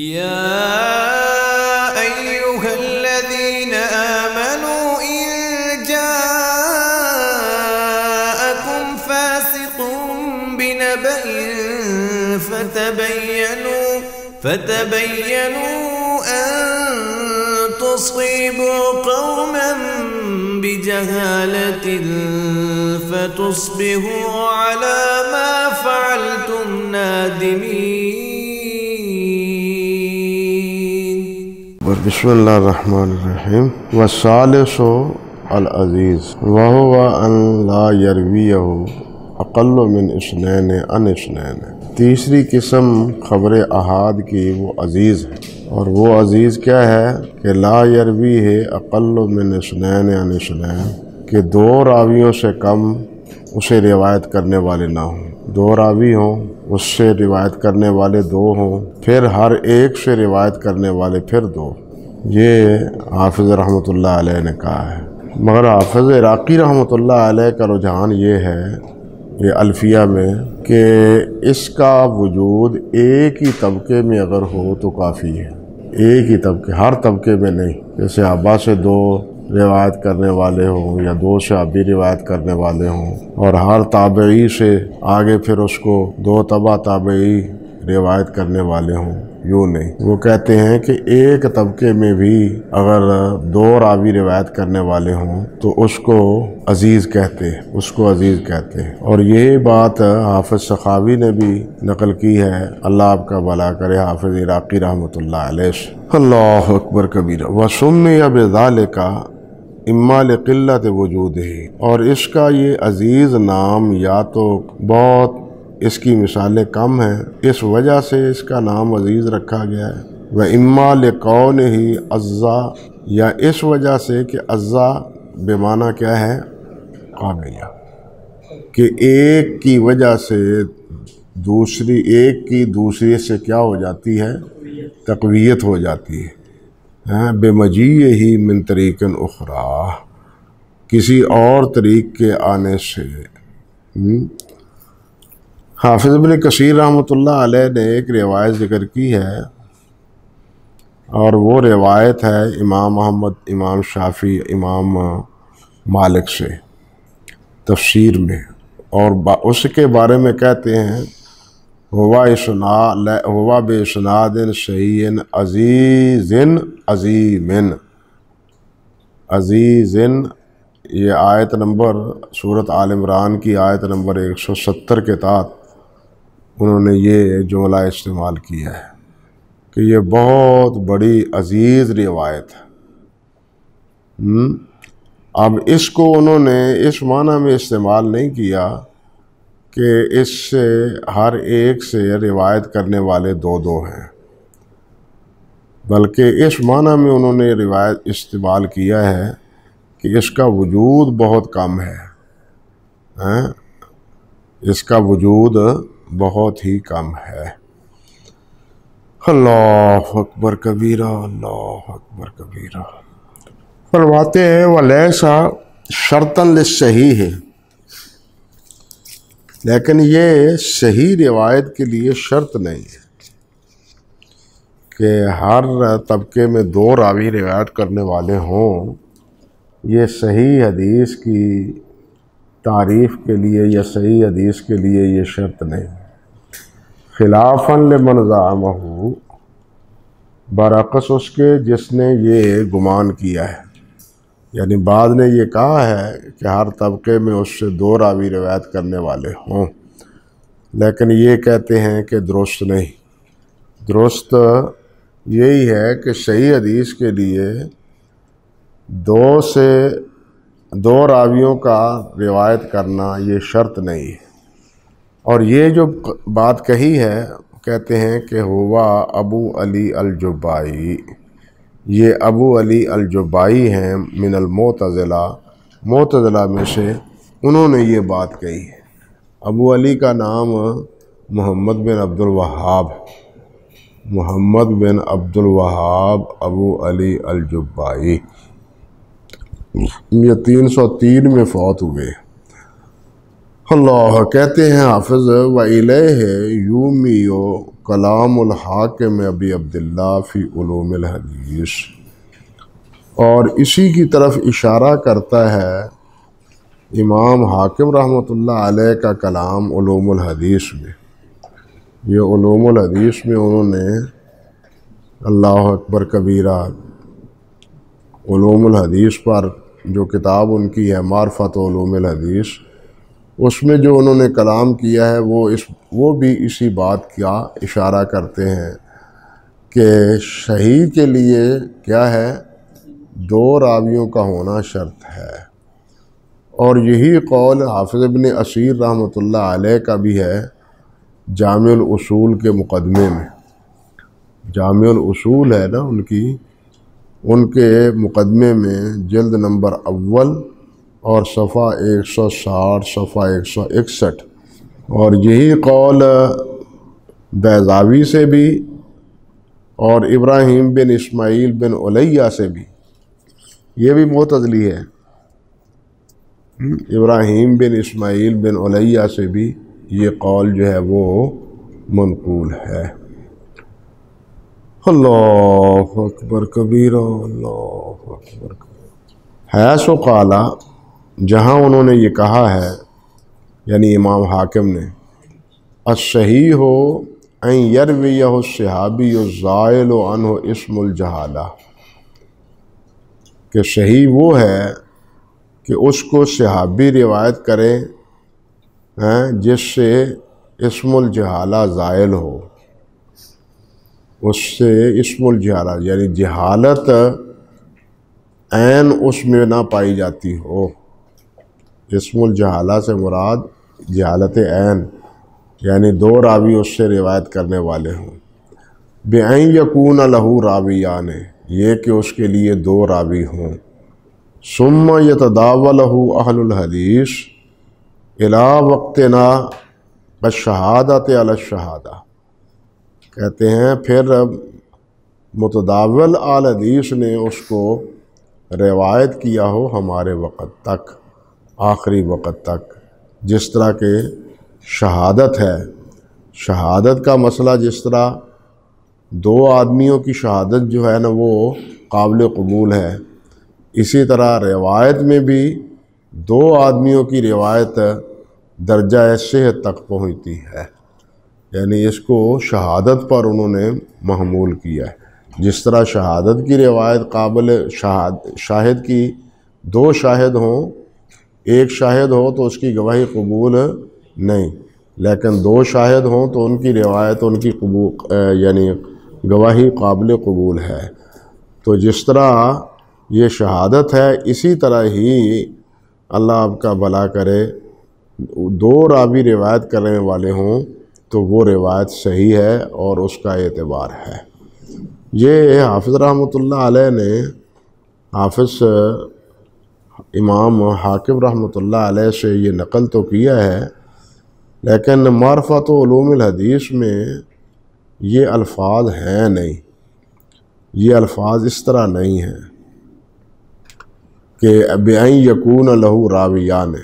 يا أيها الذين آمنوا إن جاءكم فاسق بنبأ فتبينوا فتبينوا أن تصيبوا قوما بجهالة فتصبحوا على ما فعلتم نادمين. بسم اللہ الرحمن الرحیم۔ والثالث العزیز۔ وهو ان لا یرویہ اقل من اسنین ان اسنین تیسری قسم خبر احاد کی وہ عزیز ہے۔ اور وہ عزیز کیا ہے کہ لا یروی ہے اقل من اسنین ان اسنین کہ دو راویوں سے کم اسے روایت کرنے والے نہ ہوں۔ دو راوی ہوں، اس سے روایت کرنے والے دو ہوں۔ پھر ہر ایک سے روایت کرنے والے پھر دو۔ یہ حافظ رحمۃ اللہ علیہ نے کہا ہے۔ مگر حافظ عراقی رحمۃ اللہ علیہ کا رجحان یہ ہے، یہ الفیہ میں، کہ اس کا وجود ایک ہی طبقے میں اگر ہو تو کافی ہے۔ ایک ہی طبقے، ہر طبقے میں نہیں۔ جیسے آبا سے دو روایت کرنے والے ہوں یا دو شعبی روایت کرنے والے ہوں، اور ہر تابعی سے آگے پھر اس کو دو تبا تابعی روایت کرنے والے ہوں۔ یوں نہیں۔ وہ کہتے ہیں کہ ایک طبقے میں بھی اگر دو راوی روایت کرنے والے ہوں تو اس کو عزیز کہتے ہیں، اس کو عزیز کہتے ہیں۔ اور یہ بات حافظ سخاوی نے بھی نقل کی ہے۔ اللہ آپ کا بلا کرے، حافظ عراقی رحمۃ اللہ علیہ۔ اللہ اکبر کبیر و سن اب کا امال قلت وجود ہے اور اس کا یہ عزیز نام یا تو بہت اس کی مثالیں کم ہیں۔ اس وجہ سے اس کا نام عزیز رکھا گیا ہے۔ وہ امال قون ہی اعضا یا اس وجہ سے کہ اعضا بے کیا ہے؟ قابلیہ۔ کہ ایک کی وجہ سے دوسری، ایک کی دوسری سے کیا ہو جاتی ہے؟ تقویت ہو جاتی ہے۔ ہاں، بے مجی ہی من طریقن اخرا کسی اور طریق کے آنے سے۔ حافظ ابن کثیر رحمۃ اللہ علیہ نے ایک روایت ذکر کی ہے اور وہ روایت ہے امام محمد امام شافی امام مالک سے تفسیر میں اور اس کے بارے میں کہتے ہیں ہوا اسنا ہوا بے اسناد شعین عزیزن عظیمن عزیزن یہ آیت نمبر صورت عال عمران کی آیت نمبر ایک سو ستر کے تحت انہوں نے یہ جملہ استعمال کیا ہے کہ یہ بہت بڑی عزیز روایت ہے۔ اب اس کو انہوں نے اس معنی میں استعمال نہیں کیا کہ اس سے ہر ایک سے روایت کرنے والے دو دو ہیں، بلکہ اس معنی میں انہوں نے روایت استعمال کیا ہے کہ اس کا وجود بہت کم ہے۔ ہاں؟ اس کا وجود بہت ہی کم ہے۔ اللہ اکبر کبیرہ، اللہ اکبر کبیرہ۔ فرماتے ہیں وہ لیسا شرطن صحیح ہے۔ لیکن یہ صحیح روایت کے لیے شرط نہیں ہے کہ ہر طبقے میں دو راوی روایت کرنے والے ہوں۔ یہ صحیح حدیث کی تعریف کے لیے یا صحیح حدیث کے لیے یہ شرط نہیں۔ خلافاً لمنظامہ برعکس اس کے جس نے یہ گمان کیا ہے۔ یعنی بعد نے یہ کہا ہے کہ ہر طبقے میں اس سے دو راوی روایت کرنے والے ہوں۔ لیکن یہ کہتے ہیں کہ درست نہیں۔ درست یہی ہے کہ صحیح حدیث کے لیے دو سے دو راویوں کا روایت کرنا یہ شرط نہیں ہے۔ اور یہ جو بات کہی ہے، کہتے ہیں کہ ہوا ابو علی الجبائی۔ یہ ابو علی الجبائی ہیں من المعتزلہ۔ معتزلہ میں سے انہوں نے یہ بات کہی ہے۔ ابو علی کا نام محمد بن عبد الوہاب محمد بن عبد الوہاب ابو علی الجبائی۔ یہ تین سو تین میں فوت ہوئے۔ اللہ کہتے ہیں حافظ و علیہ یومیو کلام الحاکم ابی عبداللہ فی علوم الحدیث اور اسی کی طرف اشارہ کرتا ہے امام حاکم رحمۃ اللہ علیہ کا کلام علوم الحدیث میں۔ یہ علوم الحدیث میں انہوں نے اللہ اکبر کبیرہ علوم الحدیث پر جو کتاب ان کی ہے، معرفت علوم الحدیث اس میں جو انہوں نے کلام کیا ہے، وہ اس، وہ بھی اسی بات کا اشارہ کرتے ہیں کہ شہید کے لیے کیا ہے؟ دو راویوں کا ہونا شرط ہے۔ اور یہی قول حافظ ابن اسیر رحمۃ اللہ علیہ کا بھی ہے جامع الاصول کے مقدمے میں۔ جامع الاصول ہے نا ان کی، ان کے مقدمے میں جلد نمبر اول اور صفحہ ایک سو ساٹھ، صفحہ ایک سو اکسٹھ۔ اور یہی قول بیضاوی سے بھی اور ابراہیم بن اسماعیل بن علیہ سے بھی۔ یہ بھی معتزلی ہے۔ ابراہیم بن اسماعیل بن علیہ سے بھی یہ قول جو ہے وہ منقول ہے۔ اللہ اکبر کبیر اللہ اکبر ہے سو قالا جہاں انہوں نے یہ کہا ہے یعنی امام حاکم نے اصحیح ہو این یرویہ صحابی و زائل و ان ہو اسم الجہالہ۔ کہ صحیح وہ ہے کہ اس کو صحابی روایت کرے ہاں، جس سے اسم الجہالہ زائل ہو۔ اس سے اسم الجہالہ یعنی جہالت عین اس میں نہ پائی جاتی ہو۔ اسم الجہالہ سے مراد جہالت عین یعنی دو راوی اس سے روایت کرنے والے ہوں۔ بے عین یقون لہو راویان، یہ کہ اس کے لیے دو راوی ہوں۔ ثم یتداول اہل الحدیث الا وقت نا بشہادت الشہادہ۔ کہتے ہیں، پھر متداول آل حدیث نے اس کو روایت کیا ہو ہمارے وقت تک۔ آخری وقت تک۔ جس طرح کہ شہادت ہے، شہادت کا مسئلہ جس طرح دو آدمیوں کی شہادت جو ہے نا وہ قابل قبول ہے، اسی طرح روایت میں بھی دو آدمیوں کی روایت درجہ صحت تک پہنچتی ہے۔ یعنی اس کو شہادت پر انہوں نے محمول کیا ہے۔ جس طرح شہادت کی روایت قابل شہاد شاہد کی دو شاہد ہوں ایک شاہد ہو تو اس کی گواہی قبول نہیں، لیکن دو شاہد ہوں تو ان کی روایت، ان کی قبول یعنی گواہی قابل قبول ہے۔ تو جس طرح یہ شہادت ہے، اسی طرح ہی اللہ آپ کا بھلا کرے۔ دو رابی روایت کرنے والے ہوں تو وہ روایت صحیح ہے اور اس کا اعتبار ہے۔ یہ حافظ رحمۃ اللہ علیہ نے حافظ امام حاکم رحمۃ اللہ علیہ سے یہ نقل تو کیا ہے، لیکن معرفت و علوم الحدیث میں یہ الفاظ ہیں نہیں۔ یہ الفاظ اس طرح نہیں ہیں کہ بےآ یقون لہو راویان۔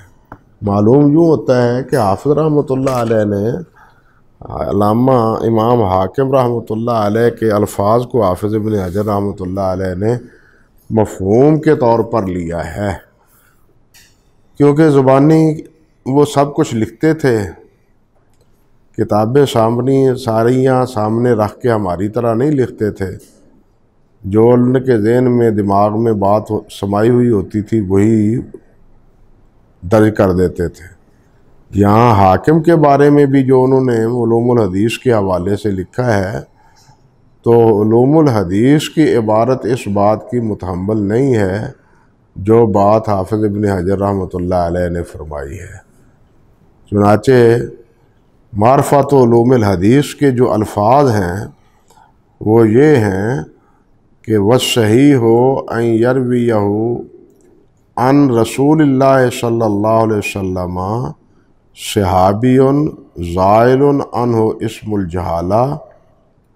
معلوم یوں ہوتا ہے کہ حافظ رحمۃ اللہ علیہ نے علامہ امام حاکم رحمۃ اللہ علیہ کے الفاظ کو حافظ ابن حجر رحمۃ اللہ علیہ نے مفہوم کے طور پر لیا ہے۔ کیونکہ زبانی وہ سب کچھ لکھتے تھے، کتابیں سامنے ساریاں سامنے رکھ کے ہماری طرح نہیں لکھتے تھے۔ جو ان کے ذہن میں، دماغ میں بات سمائی ہوئی ہوتی تھی، وہی درج کر دیتے تھے۔ یہاں حاکم کے بارے میں بھی جو انہوں نے علوم الحدیث کے حوالے سے لکھا ہے، تو علوم الحدیث کی عبارت اس بات کی متحمل نہیں ہے جو بات حافظ ابن حجر رحمۃ اللہ علیہ نے فرمائی ہے۔ چنانچہ معرفت علوم الحدیث کے جو الفاظ ہیں، وہ یہ ہیں کہ وہ صحیح ہو این یروی ان رسول اللہ صلی اللہ علیہ وسلم صحابی زائل ان ہو اسم الجہالہ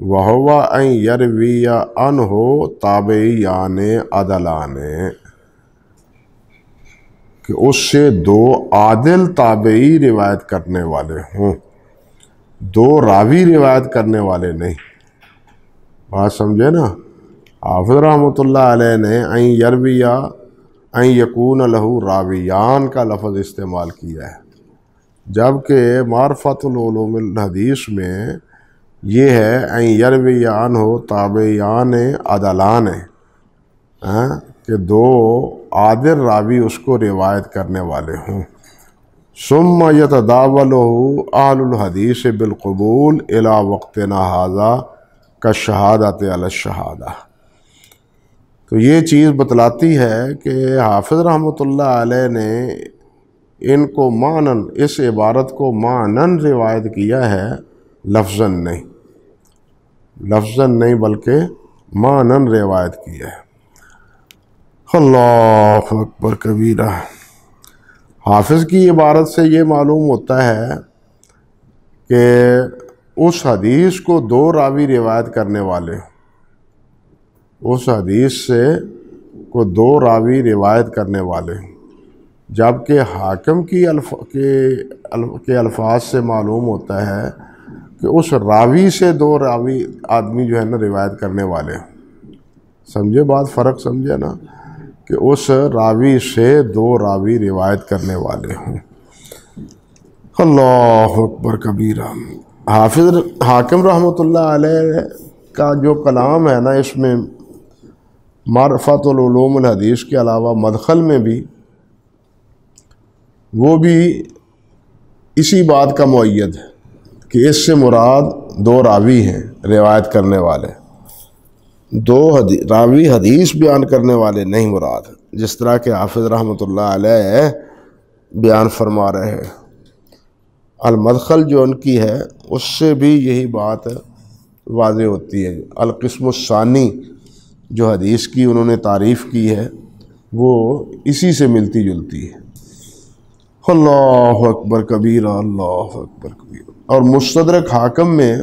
وہ این یروی ان ہو تابعیان عدلان۔ کہ اس سے دو عادل تابعی روایت کرنے والے ہوں۔ دو راوی روایت کرنے والے نہیں۔ بات سمجھے نا؟ حافظ رحمۃ اللہ علیہ نے این یرویہ این یقون لہو راویان کا لفظ استعمال کیا ہے۔ جبکہ معرفت العلوم الحدیث میں یہ ہے این یرویان ہو تابعیان عدلان ہیں ہاں؟ کہ دو عادر راوی اس کو روایت کرنے والے ہوں۔ ثم یتداولہ اہل الحدیث بالقبول الا وقت نہذا کا شہادت الشہادہ تو یہ چیز بتلاتی ہے کہ حافظ رحمۃ اللہ علیہ نے ان کو معنن اس عبارت کو معنن روایت کیا ہے لفظ نہیں۔ لفظ نہیں بلکہ معنن روایت کیا ہے۔ اللہ اکبر کبیرہ۔ حافظ کی عبارت سے یہ معلوم ہوتا ہے کہ اس حدیث کو دو راوی روایت کرنے والے اس حدیث سے کو دو راوی روایت کرنے والے جبکہ حاکم کی الف، کے الفاظ سے معلوم ہوتا ہے کہ اس راوی سے دو راوی آدمی جو ہے نا روایت کرنے والے سمجھے بات؟ فرق سمجھے نا؟ کہ اس راوی سے دو راوی روایت کرنے والے ہوں۔ اللہ اکبر کبیرہ۔ حافظ حاکم رحمۃ اللہ علیہ کا جو کلام ہے نا، اس میں معرفت العلوم الحدیث کے علاوہ مدخل میں بھی، وہ بھی اسی بات کا معید ہے کہ اس سے مراد دو راوی ہیں روایت کرنے والے۔ دو راوی حدیث بیان کرنے والے نہیں مراد جس طرح کہ حافظ رحمۃ اللہ علیہ بیان فرما رہے ہیں۔ المدخل جو ان کی ہے، اس سے بھی یہی بات واضح ہوتی ہے۔ القسم الثانی جو حدیث کی انہوں نے تعریف کی ہے، وہ اسی سے ملتی جلتی ہے۔ اللہ اکبر کبیر اللہ اکبر کبیر اور مستدرک حاکم میں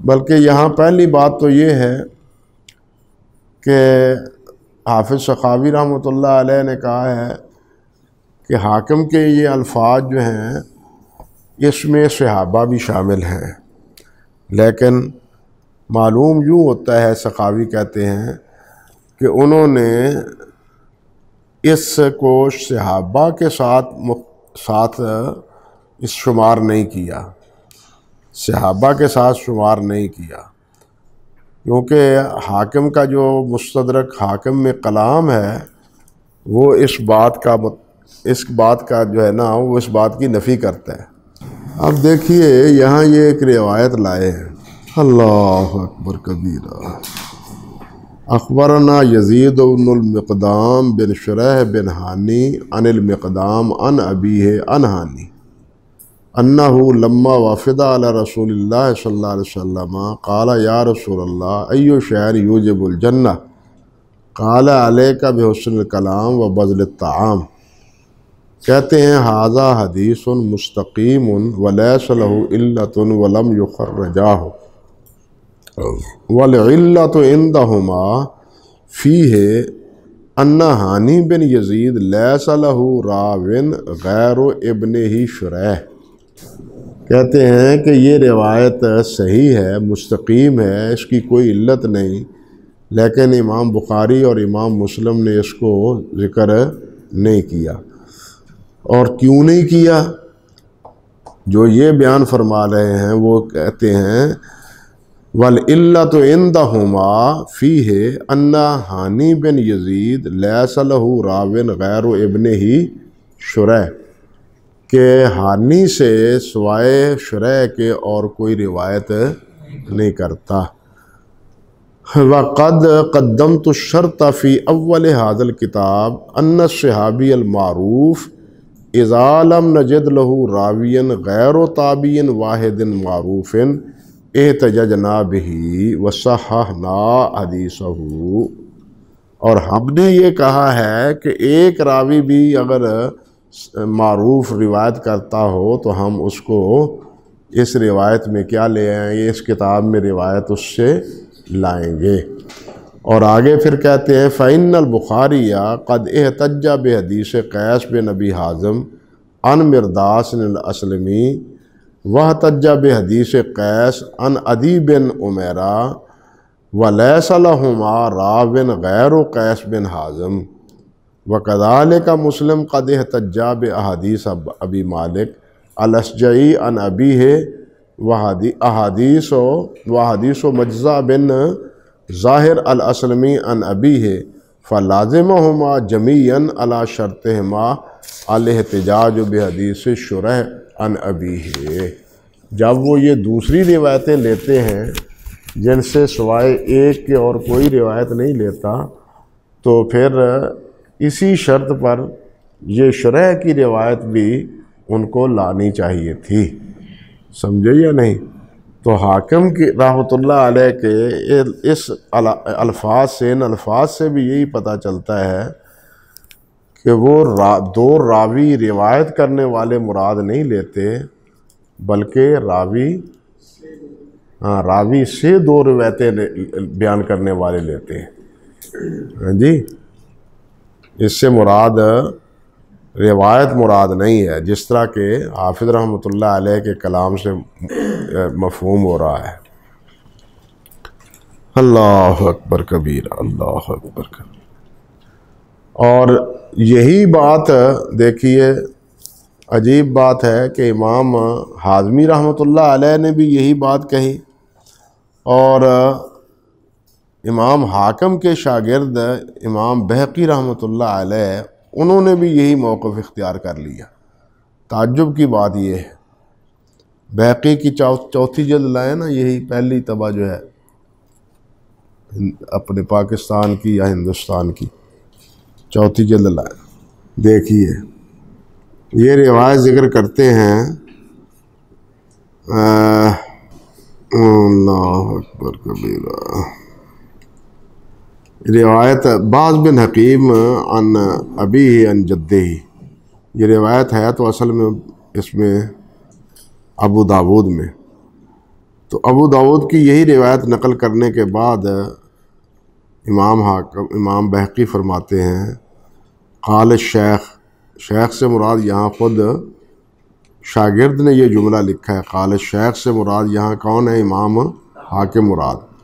بلکہ یہاں پہلی بات تو یہ ہے کہ حافظ سخاوی رحمۃ اللہ علیہ نے کہا ہے کہ حاکم کے یہ الفاظ جو ہیں، اس میں صحابہ بھی شامل ہیں۔ لیکن معلوم یوں ہوتا ہے سخاوی کہتے ہیں کہ انہوں نے اس کو صحابہ کے ساتھ ساتھ اس شمار نہیں کیا۔ صحابہ کے ساتھ شمار نہیں کیا۔ کیونکہ حاکم کا جو مستدرک حاکم میں کلام ہے، وہ اس بات کا اس بات کا جو ہے نا، وہ اس بات کی نفی کرتا ہے۔ اب دیکھیے، یہاں یہ ایک روایت لائے ہیں۔ اللہ اکبر کبیرہ۔ اخبرنا یزید بن المقدام بن شرح بن حانی ان المقدام ان ابی ہے انہانی انہو لما وافدہ علی رسول اللہ صلی اللہ علیہ وسلم قال یا رسول اللہ، ایو شعر یوجب الجنہ؟ قال علیہ کا بحسن الکلام و بزل الطعام۔ کہتے ہیں حاضہ حدیث مستقیم ولیس له علت ولم یخرجاہ۔ والعلت عندہما فیہ ان حانی بن یزید لیس له راون غیر ابن ہی شرح کہتے ہیں کہ یہ روایت صحیح ہے، مستقیم ہے، اس کی کوئی علت نہیں۔ لیکن امام بخاری اور امام مسلم نے اس کو ذکر نہیں کیا۔ اور کیوں نہیں کیا؟ جو یہ بیان فرما رہے ہیں، وہ کہتے ہیں ولعلت عندہما فی ہے انا حانی بن یزید لیس له راون غیر و ابن ہی شرح کہ حانی سے سوائے شرح کے اور کوئی روایت نہیں کرتا۔ وقد قدم تو شرط فی اول حاضل کتاب ان صحابی المعروف اضالم نجد لہو راوین غیر و تابین واحد معروف احتججنا بھی وصححنا حدیثہ اور ہم نے یہ کہا ہے کہ ایک راوی بھی اگر معروف روایت کرتا ہو تو ہم اس کو اس روایت میں کیا لے آئیں گے اس کتاب میں روایت اس سے لائیں گے۔ اور آگے پھر کہتے ہیں فعن البخاری یا قد احتجا بے حدیث قیس بے نبی حاضم ان مرداس الاسلمی وہ تجا بے حدیث قیس ان ادی بن عمیرا و لیس الحما و کدال کا مسلم قد احتجا بے احادیث ابی مالک السجعی ان ابی ہے احادیث و و حدیث و مجزہ بن ظاہر الاسلمی ان ابی ہے فلازم ہما جمیعن علا شرط ما الحتجاج بے حدیث شرح ان ابی ہے جب وہ یہ دوسری روایتیں لیتے ہیں جن سے سوائے ایک کے اور کوئی روایت نہیں لیتا تو پھر اسی شرط پر یہ شرح کی روایت بھی ان کو لانی چاہیے تھی۔ سمجھے یا نہیں؟ تو حاکم کی رحمۃ اللہ علیہ کے اس الفاظ سے، ان الفاظ سے بھی یہی پتہ چلتا ہے کہ وہ دو راوی روایت کرنے والے مراد نہیں لیتے، بلکہ راوی ہاں راوی سے دو روایتیں بیان کرنے والے لیتے ہیں۔ ہاں جی؟ اس سے مراد روایت مراد نہیں ہے، جس طرح کہ حافظ رحمۃ اللہ علیہ کے کلام سے مفہوم ہو رہا ہے۔ اللہ اکبر کبیر، اللہ اکبر کبیر۔ اور یہی بات، دیکھیے، عجیب بات ہے کہ امام ہاضمی رحمۃ اللہ علیہ نے بھی یہی بات کہی۔ اور امام حاکم کے شاگرد امام بحقی رحمۃ اللہ علیہ، انہوں نے بھی یہی موقف اختیار کر لیا۔ تعجب کی بات یہ ہے۔ بحقی کی چوتھی جلد لائے نا، یہی پہلی طبع جو ہے، اپنے پاکستان کی یا ہندوستان کی۔ چوتھی جلد لائے۔ دیکھیے، یہ روایت ذکر کرتے ہیں۔ اللہ اکبر کبیرہ۔ روایت بعض بن حکیم ان ابی ان جدے ہی یہ روایت ہے تو اصل میں اس میں ابو داود میں۔ تو ابو داود کی یہی روایت نقل کرنے کے بعد امام حاکم، امام بحقی فرماتے ہیں، قال شیخ شیخ سے مراد یہاں خود شاگرد نے یہ جملہ لکھا ہے، قال شیخ سے مراد یہاں کون ہے؟ امام حاکم مراد۔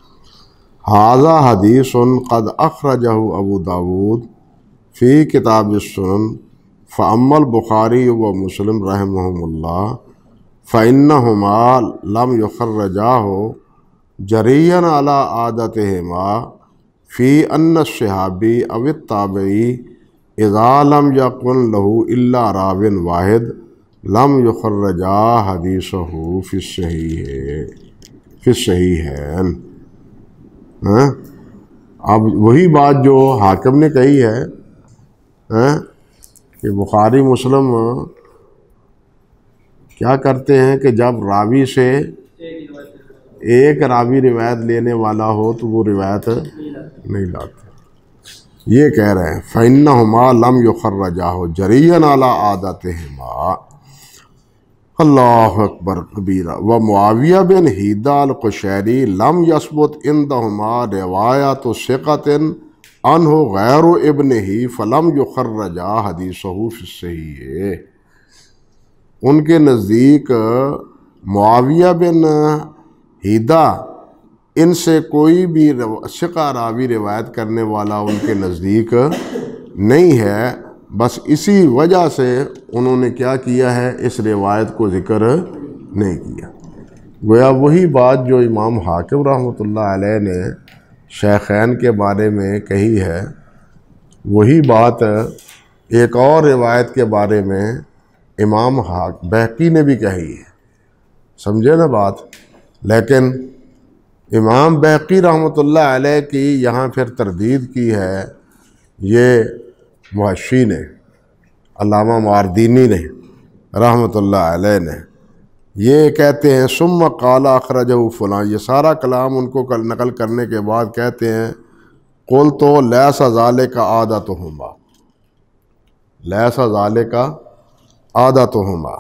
حاضہ حدیث قد اخرجہ ابو داود فی کتاب السنن فعم البخاری و مسلم رحمہ اللہ فعن لم یخرجا ہو جرین علی عادت ما فی ان صحابی اوت تابعی اذا لم یقن لہو اللہ راون واحد لم یخرجا حدیث فی صحیح ہے فی صحیح ہے ہاں؟ اب وہی بات جو حاکم نے کہی ہے ہاں؟ کہ بخاری، مسلم کیا کرتے ہیں کہ جب راوی سے ایک راوی روایت لینے والا ہو تو وہ روایت نہیں لاتے۔ یہ کہہ رہے ہیں فن ہما لم یو خرجا ہو جرین اعلیٰ عادت ہما اللہ اکبر قبیرہ و معاویہ بن ہیدا القشیری لم یسبت ان دہما روایت و سقتن ان ہو غیر و ابن ہی فلم یو خرجا حدیث صحیح ان کے نزدیک معاویہ بن ہیدا ان سے کوئی بھی شقہ راوی روایت کرنے والا ان کے نزدیک نہیں ہے۔ بس اسی وجہ سے انہوں نے کیا کیا ہے؟ اس روایت کو ذکر نہیں کیا۔ گویا وہی بات جو امام حاکم رحمۃ اللہ علیہ نے شیخین کے بارے میں کہی ہے، وہی بات ایک اور روایت کے بارے میں امام حاک بحقی نے بھی کہی ہے۔ سمجھے نا بات؟ لیکن امام بحقی رحمۃ اللہ علیہ کی یہاں پھر تردید کی ہے، یہ معاشی نے، علامہ ماردینی نے رحمۃ اللہ علیہ نے یہ کہتے ہیں سم کالا اخرج فلاں یہ سارا کلام ان کو نقل کرنے کے بعد کہتے ہیں قول تو لیسا ظالے کا آدھا تو ہما لیسا ظالے کا آدھا تو ہما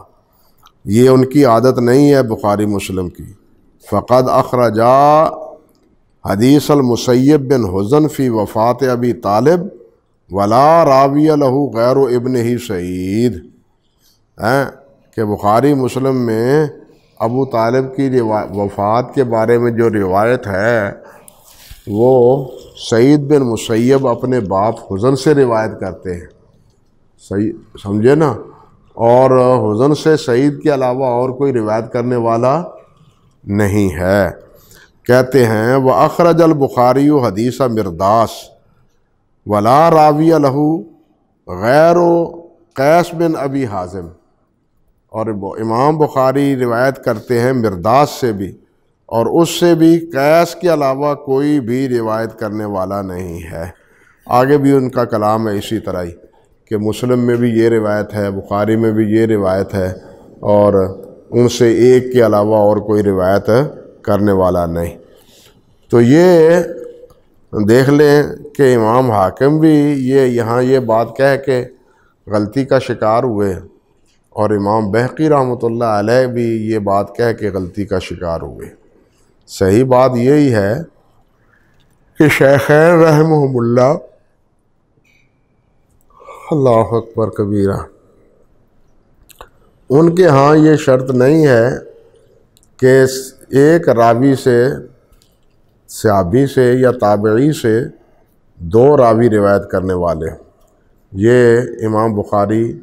یہ ان کی عادت نہیں ہے بخاری مسلم کی۔ فقد اخرجا حدیث المسیب بن حزن فی وفات ابی طالب۔ ولا راوی لہو غیر و ابن ہی سعید۔ ہیں کہ بخاری مسلم میں ابو طالب کی وفات کے بارے میں جو روایت ہے، وہ سعید بن مسیب اپنے باپ حزن سے روایت کرتے ہیں۔ صحیح، سمجھے نا؟ اور حزن سے سعید کے علاوہ اور کوئی روایت کرنے والا نہیں ہے۔ کہتے ہیں وہ اخرج البخاری و حدیث مرداس۔ ولا راوی لہو غیر و قیس بن ابی حازم۔ اور امام بخاری روایت کرتے ہیں مرداس سے بھی۔ اور اس سے بھی قیس کے علاوہ کوئی بھی روایت کرنے والا نہیں ہے۔ آگے بھی ان کا کلام ہے اسی طرح ہی کہ مسلم میں بھی یہ روایت ہے، بخاری میں بھی یہ روایت ہے۔ اور ان سے ایک کے علاوہ اور کوئی روایت کرنے والا نہیں۔ تو یہ دیکھ لیں کہ امام حاکم بھی یہ یہاں یہ بات کہہ کے غلطی کا شکار ہوئے اور امام بحقی رحمۃ اللہ علیہ بھی یہ بات کہہ کے غلطی کا شکار ہوئے۔ صحیح بات یہی ہے کہ شیخین رحمہم اللہ اللہ اکبر کبیرہ، ان کے ہاں یہ شرط نہیں ہے کہ ایک راوی سے سیابی سے یا تابعی سے دو راوی روایت کرنے والے یہ امام بخاری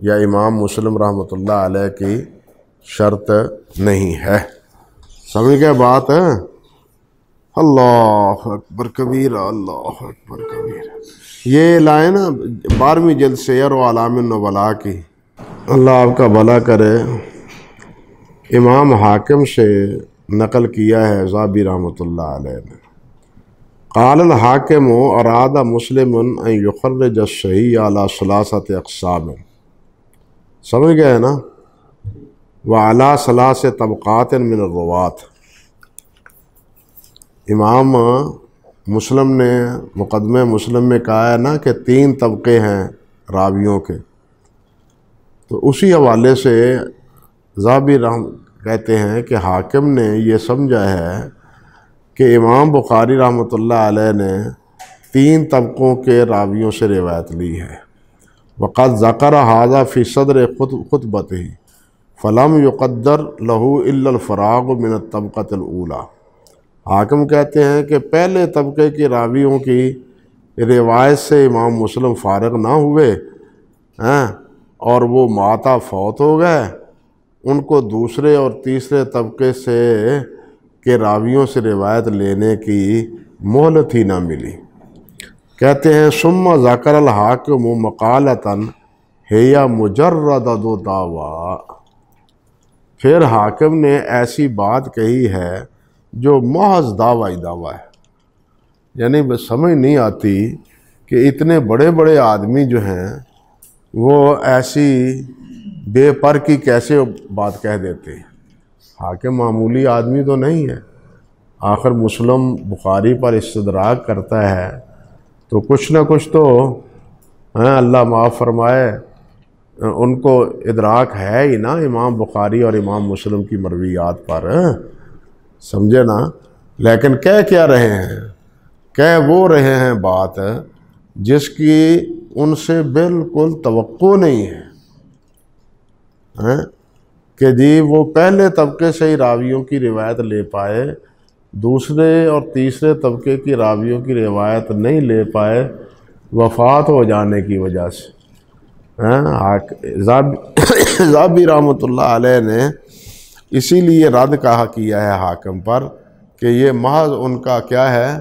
یا امام مسلم رحمۃ اللہ علیہ کی شرط نہیں ہے۔ سمجھ گئے بات؟ ہے اللہ اکبر کبیر، اللہ اکبر کبیر۔ یہ لائن نا بارہویں جلد سیر و علام النبلا کی۔ اللہ آپ کا بھلا کرے۔ امام حاکم سے نقل کیا ہے زابی رحمۃ اللہ علیہ نے۔ قال الحاکم و ارادہ مسلم یخرج الصحیح اعلیٰ صلاست اقسام۔ سمجھ گئے نا؟ وہ اعلیٰ صلاح طبقات من الروات امام مسلم نے، مقدمہ مسلم میں کہا ہے نا کہ تین طبقے ہیں راویوں کے۔ تو اسی حوالے سے ذابی رحم کہتے ہیں کہ حاکم نے یہ سمجھا ہے کہ امام بخاری رحمۃ اللہ علیہ نے تین طبقوں کے راویوں سے روایت لی ہے۔ وقت ذکر حاضہ فی صدر خود خطبت ہی فلم یقدر لہو الفراغ من طبقت الاولا حاکم کہتے ہیں کہ پہلے طبقے کی راویوں کی روایت سے امام مسلم فارغ نہ ہوئے ہیں اور وہ ماتا فوت ہو گئے۔ ان کو دوسرے اور تیسرے طبقے سے کے راویوں سے روایت لینے کی مہلت ہی نہ ملی۔ کہتے ہیں سما ذاکر الحاکم و مقالتاً ہے یا مجرد و دعویٰ۔ پھر حاکم نے ایسی بات کہی ہے جو محض دعوی دعویٰ ہے۔ یعنی بس سمجھ نہیں آتی کہ اتنے بڑے بڑے آدمی جو ہیں، وہ ایسی بے پر کی کیسے بات کہہ دیتے ہیں؟ حاکم معمولی آدمی تو نہیں ہے۔ آخر مسلم بخاری پر استدراک کرتا ہے۔ تو کچھ نہ کچھ تو ہاں اللہ معاف فرمائے، ان کو ادراک ہے ہی نا امام بخاری اور امام مسلم کی مرویات پر۔ سمجھے نا؟ لیکن کہہ کیا رہے ہیں؟ کہہ وہ رہے ہیں بات جس کی ان سے بالکل توقع نہیں ہے۔ کہ جی وہ پہلے طبقے سے ہی راویوں کی روایت لے پائے، دوسرے اور تیسرے طبقے کی راویوں کی روایت نہیں لے پائے، وفات ہو جانے کی وجہ سے۔ ہاں، زابی رحمۃ اللہ علیہ نے اسی لیے رد کہا کیا ہے حاکم پر کہ یہ محض ان کا کیا ہے؟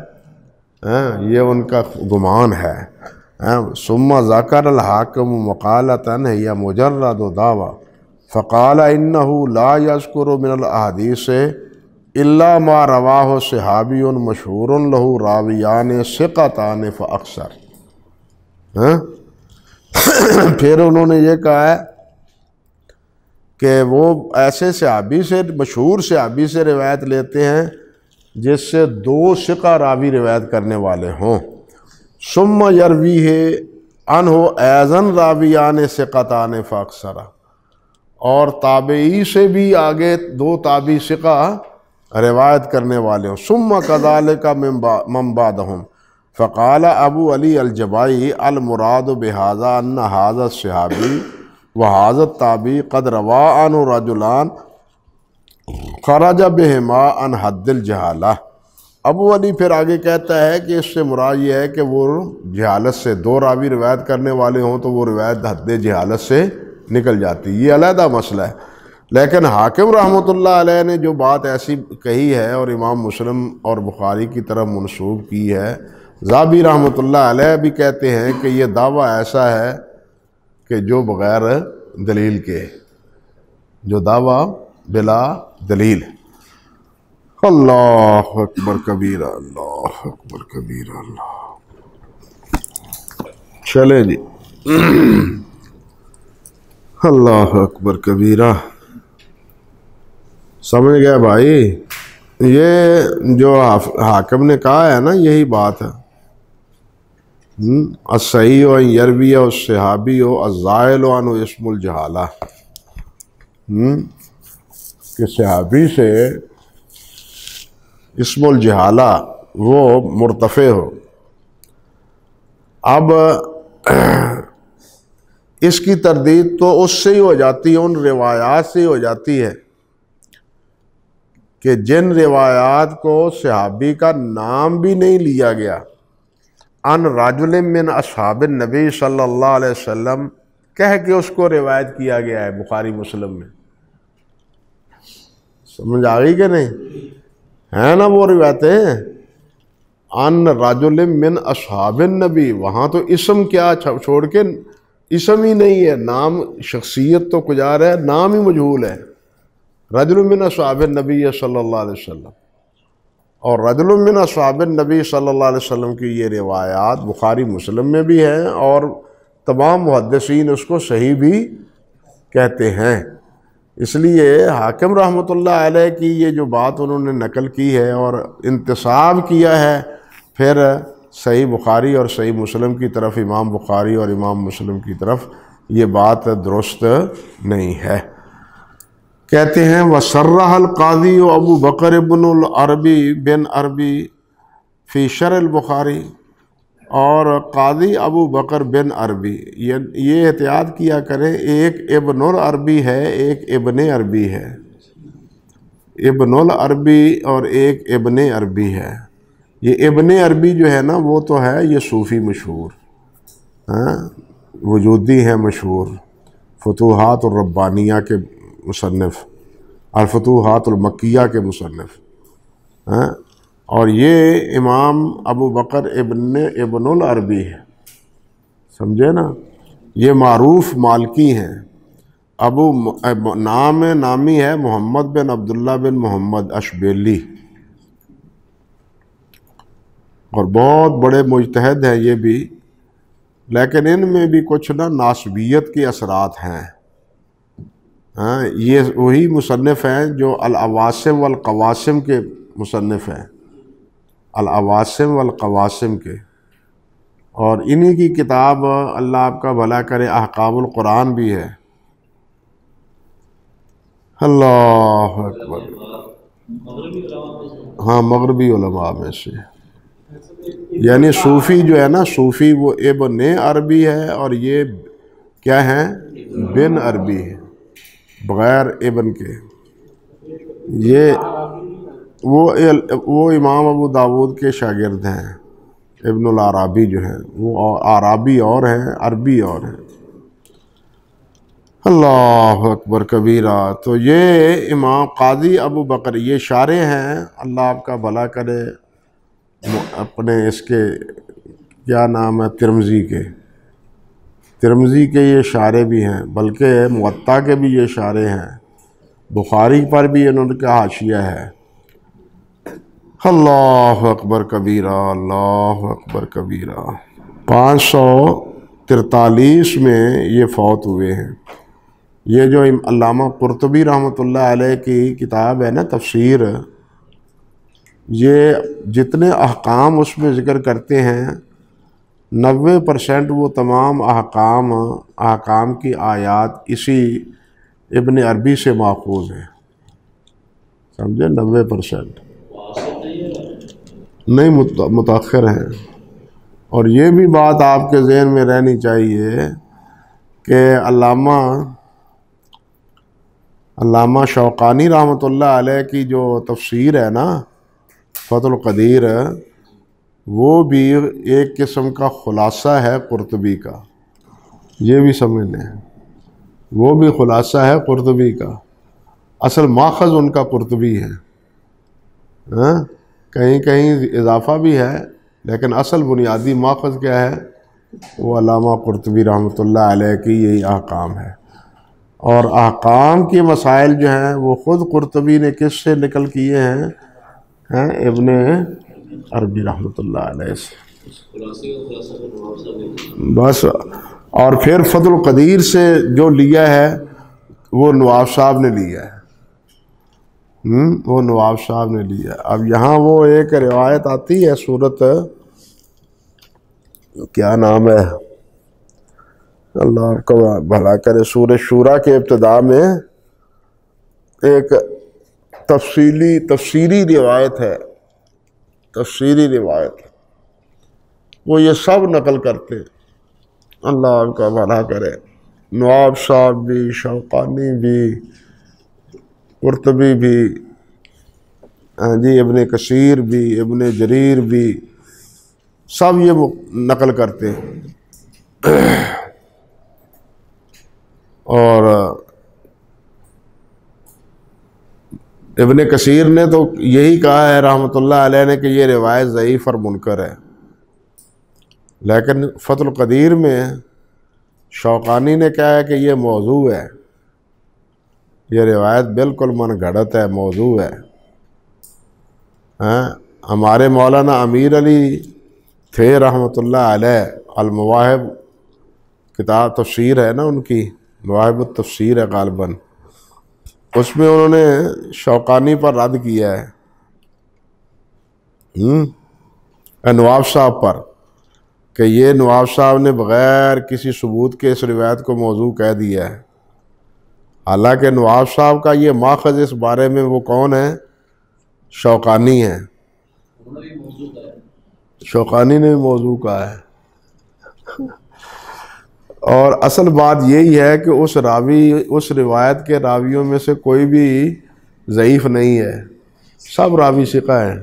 ہاں، یہ ان کا گمان ہے۔ ہاں، سما ذکر الحاکم مقالتاً یا مجرد و دعویٰ۔ فقال انہو لا یذکر من الحادیث اللہ ما رواہ صحابی مشہور لہو راویان ثقتان فاکثر۔ ہاں؟ پھر انہوں نے یہ کہا ہے کہ وہ ایسے صحابی سے، مشہور صحابی سے روایت لیتے ہیں جس سے دو سکہ راوی روایت کرنے والے ہوں۔ سم یروی ہے ان ہو ایزن راویان سقطان فاکسرا اور تابعی سے بھی آگے دو تابی سکہ روایت کرنے والے ہوں۔ سم کدال کا ممباد ہوں فقال ابو علی الجبائی، المراد بحاظہ ان حاضت صحابی و حاضت تابی قد روا ان رجلان خراج بہما ان حد الجہالہ۔ ابو علی پھر آگے کہتا ہے کہ اس سے مراد یہ ہے کہ وہ جہالت سے دو راوی روایت کرنے والے ہوں تو وہ روایت حد جہالت سے نکل جاتی یہ علیحدہ مسئلہ ہے۔ لیکن حاکم رحمۃ اللہ علیہ نے جو بات ایسی کہی ہے اور امام مسلم اور بخاری کی طرف منسوب کی ہے، زابی رحمۃ اللہ علیہ بھی کہتے ہیں کہ یہ دعویٰ ایسا ہے کہ جو بغیر دلیل کے جو دعویٰ بلا دلیل۔ اللہ اکبر کبیر، اللہ اکبر کبیر، اللہ۔ چلے جی۔ اللہ اکبر کبیرہ۔ سمجھ گیا بھائی؟ یہ جو حاکم نے کہا ہے نا، یہی بات ہے۔ صحیح ہو یروی ہو صحابی ہو ازائل و اسم الجہالہ۔ کہ صحابی سے اسم الجہالہ، وہ مرتفع ہو۔ اب اس کی تردید تو اس سے ہی ہو جاتی ہے، ان روایات سے ہی ہو جاتی ہے کہ جن روایات کو صحابی کا نام بھی نہیں لیا گیا۔ ان راجل من اصحاب النبی صلی اللہ علیہ وسلم کہہ کے اس کو روایت کیا گیا ہے بخاری مسلم میں۔ سمجھ آ گئی کہ نہیں؟ ہے نا وہ روایتیں؟ ان راجل من اصحاب النبی، وہاں تو اسم کیا چھوڑ کے اسم ہی نہیں ہے، نام، شخصیت تو کجار ہے، نام ہی مجھول ہے۔ رجل من اصحاب النبی صلی اللہ علیہ وسلم۔ اور رجل من اصحاب النبی صلی اللہ علیہ وسلم کی یہ روایات بخاری مسلم میں بھی ہیں اور تمام محدثین اس کو صحیح بھی کہتے ہیں۔ اس لیے حاکم رحمۃ اللہ علیہ کی یہ جو بات انہوں نے نقل کی ہے اور انتصاب کیا ہے، پھر صحیح بخاری اور صحیح مسلم کی طرف، امام بخاری اور امام مسلم کی طرف یہ بات درست نہیں ہے۔ کہتے ہیں وہ سرح القاضی و ابو بکر ابن العربی بن عربی فی شر البخاری اور قاضی ابو بکر بن عربی۔ یہ احتیاط کیا کریں، ایک ابن العربی ہے، ایک ابن عربی ہے۔ ابن العربی اور ایک ابن عربی ہے۔ یہ ابن عربی جو ہے نا وہ تو ہے یہ صوفی مشہور ہاں وجودی ہے مشہور، فتوحات الربانیہ کے مصنف، الفتوحات المکیہ کے مصنف ہاں اور یہ امام ابو بکر ابن ابن العربی ہے، سمجھے نا؟ یہ معروف مالکی ہیں۔ ابو نام نامی ہے محمد بن عبداللہ بن محمد اشبیلی۔ اور بہت بڑے مجتہد ہیں یہ بھی، لیکن ان میں بھی کچھ نا ناسبیت کے اثرات ہیں۔ ہاں یہ وہی مصنف ہیں جو العواسم والقواسم کے مصنف ہیں۔ العواسم والقواسم کے۔ اور انہی کی کتاب اللہ آپ کا بھلا کرے، احکام القرآن بھی ہے۔ اللہ اکبر۔ ہاں مغربی علماء میں سے۔ یعنی صوفی جو ہے نا، صوفی وہ ابن عربی ہے اور یہ کیا ہے بن عربی ہے بغیر ابن کے۔ یہ وہ وہ امام ابو داود کے شاگرد ہیں۔ ابن العرابی جو ہیں، وہ عرابی اور ہیں، عربی اور ہیں۔ اللہ اکبر کبیرہ۔ تو یہ امام قاضی ابو بکر، یہ شارے ہیں۔ اللہ آپ کا بھلا کرے۔ اپنے اس کے کیا نام ہے ترمزی کے۔ ترمزی کے یہ اشارے بھی ہیں، بلکہ معطا کے بھی یہ اشارے ہیں۔ بخاری پر بھی انہوں نے کا حاشیہ ہے۔ اللہ اکبر کبیرہ، اللہ اکبر کبیرہ۔ پانچ سو ترتالیس میں یہ فوت ہوئے ہیں۔ یہ جو علامہ قرطبی رحمۃ اللہ علیہ کی کتاب ہے نا، تفسیر یہ جتنے احکام اس میں ذکر کرتے ہیں، نوے پرسنٹ وہ تمام احکام احکام کی آیات اسی ابن عربی سے ماخوذ ہیں۔ سمجھے؟ نوے پرسنٹ۔ نہیں متاخر ہیں۔ اور یہ بھی بات آپ کے ذہن میں رہنی چاہیے کہ علامہ علامہ شوقانی رحمۃ اللہ علیہ کی جو تفسیر ہے نا فتح القدیر وہ بھی ایک قسم کا خلاصہ ہے قرطبی کا۔ یہ بھی سمجھ لیں وہ بھی خلاصہ ہے قرطبی کا۔ اصل ماخذ ان کا قرطبی ہے۔ ہاں کہیں کہیں اضافہ بھی ہے، لیکن اصل بنیادی ماخذ کیا ہے؟ وہ علامہ قرطبی رحمۃ اللہ علیہ کی یہی احکام ہے۔ اور احکام کے مسائل جو ہیں، وہ خود قرطبی نے کس سے نکل کیے ہیں؟ ہیں ابن عربی رحمۃ اللہ علیہ سے۔ بس، اور پھر فضل القدیر سے جو لیا ہے، وہ نواب صاحب نے لیا ہے۔ وہ نواب صاحب نے لیا۔ اب یہاں وہ ایک روایت آتی ہے صورت کیا نام ہے؟ اللہ آپ کو بھلا کرے، سورہ شورا کے ابتدا میں ایک تفصیلی تفسیری روایت ہے تفسیری روایت وہ یہ سب نقل کرتے، اللہ آپ کا بھلا کرے۔ نواب صاحب بھی، شوقانی بھی، قرطبی بھی ہاں جی ابن کثیر بھی، ابن جریر بھی، سب یہ نقل کرتے ہیں۔ اور ابن کثیر نے تو یہی کہا ہے رحمۃ اللہ علیہ نے کہ یہ روایت ضعیف اور منکر ہے۔ لیکن فتح القدیر میں شوقانی نے کہا ہے کہ یہ موضوع ہے۔ یہ روایت بالکل من گھڑت ہے، موضوع ہے۔ ہاں، ہمارے مولانا امیر علی تھے رحمۃ اللہ علیہ، المواہب کتاب تفسیر ہے نا ان کی، مواہب التفسیر ہے غالباً۔ اس میں انہوں نے شوقانی پر رد کیا ہے۔ نواب صاحب پر کہ یہ نواب صاحب نے بغیر کسی ثبوت کے اس روایت کو موضوع کہہ دیا ہے۔ حالانکہ نواب صاحب کا یہ ماخذ اس بارے میں وہ کون ہے؟ شوقانی ہے۔ شوقانی نے بھی موضوع کہا ہے۔ اور اصل بات یہی ہے کہ اس راوی، اس روایت کے راویوں میں سے کوئی بھی ضعیف نہیں ہے۔ سب راوی سکھا ہیں۔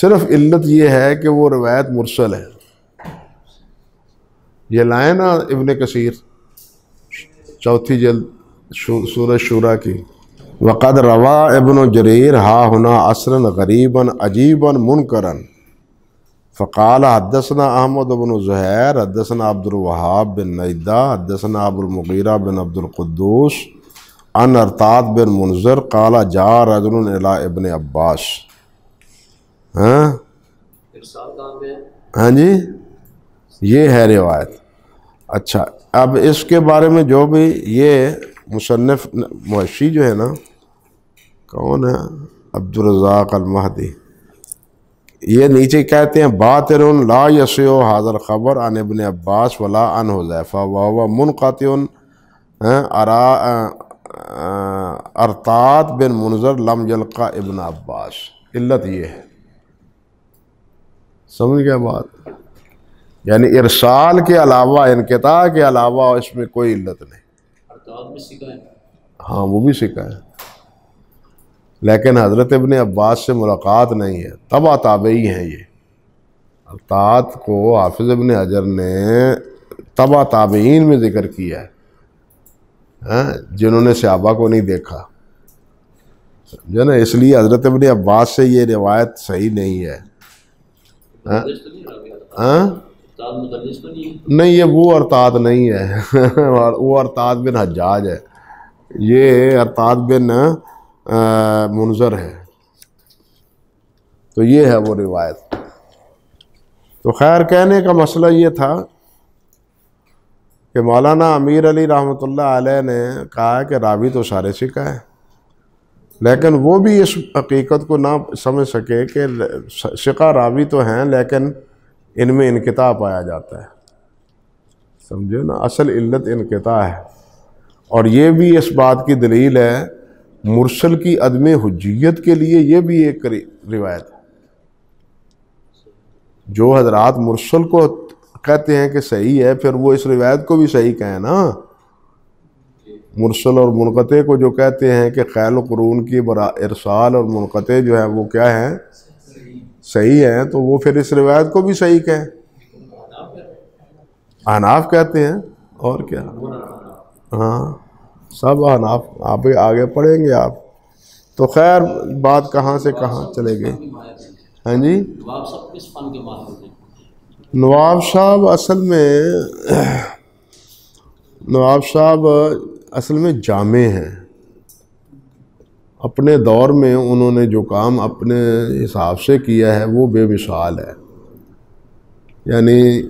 صرف علت یہ ہے کہ وہ روایت مرسل ہے۔ یہ لائے نا ابن کثیر، چوتھی جلد سورج شورا کی۔ وقد روا ابن جریر ہا ہنا اصرن غریباً عجیباً منکرن فقال حدثنا احمد بن زہیر، حدثنا عبد الوہاب بن نیدہ، حدثنا ابو المغیرہ بن عبد القدوس ان ارتاد بن منظر، قال جا رجل الى ابن عباس۔ ہاں؟ ہاں جی؟ یہ ہے روایت۔ اچھا اب اس کے بارے میں جو بھی یہ مصنف معاشی جو ہے نا، کون ہے؟ عبد الرزاق المہدی۔ یہ نیچے کہتے ہیں باطر لا یسیو حاضر خبر عن ابن عباس ولا عن حذیفہ و منقطع ارا ارتاد بن منظر لم یلقا ابن عباس۔ علت یہ ہے۔ سمجھ گیا بات؟ یعنی ارسال کے علاوہ انقطاع کے علاوہ اس میں کوئی علت نہیں۔ ہاں وہ بھی سکھا ہے لیکن حضرت ابن عباس سے ملاقات نہیں ہے۔ تبا تابعی ہیں یہ۔ ارتاد کو حافظ ابن حجر نے تبا تابعین میں ذکر کیا ہے۔ ہاں جنہوں نے صحابہ کو نہیں دیکھا۔ جو نا؟ اس لیے حضرت ابن عباس سے یہ روایت صحیح نہیں ہے۔ ہاں؟ نہیں یہ وہ ارتاد نہیں ہے۔ وہ ارتاد بن حجاج ہے۔ یہ ارتاد بن منظر ہے۔ تو یہ ہے وہ روایت۔ تو خیر کہنے کا مسئلہ یہ تھا کہ مولانا امیر علی رحمۃ اللہ علیہ نے کہا کہ راوی تو سارے سکھا ہے، لیکن وہ بھی اس حقیقت کو نہ سمجھ سکے کہ سکا راوی تو ہیں، لیکن ان میں انقطاع پایا جاتا ہے۔ سمجھو نا؟ اصل علت انقطاع ہے۔ اور یہ بھی اس بات کی دلیل ہے مرسل کی عدم حجیت کے لیے یہ بھی ایک روایت ہے۔ جو حضرات مرسل کو کہتے ہیں کہ صحیح ہے، پھر وہ اس روایت کو بھی صحیح کہیں نا۔ مرسل اور منقطع کو جو کہتے ہیں کہ خیل و قرون کی برا ارسال اور منقطع جو ہے وہ کیا ہیں؟ صحیح ہیں، تو وہ پھر اس روایت کو بھی صحیح کہیں۔ احناف کہتے ہیں اور کیا؟ ہاں۔ سب احناف آپ آگے پڑھیں گے آپ۔ تو خیر بات کہاں سے کہاں چلے گئی؟ ہاں جی؟ نواب صاحب اصل میں نواب صاحب اصل میں جامع ہیں۔ اپنے دور میں انہوں نے جو کام اپنے حساب سے کیا ہے وہ بے مثال ہے۔ یعنی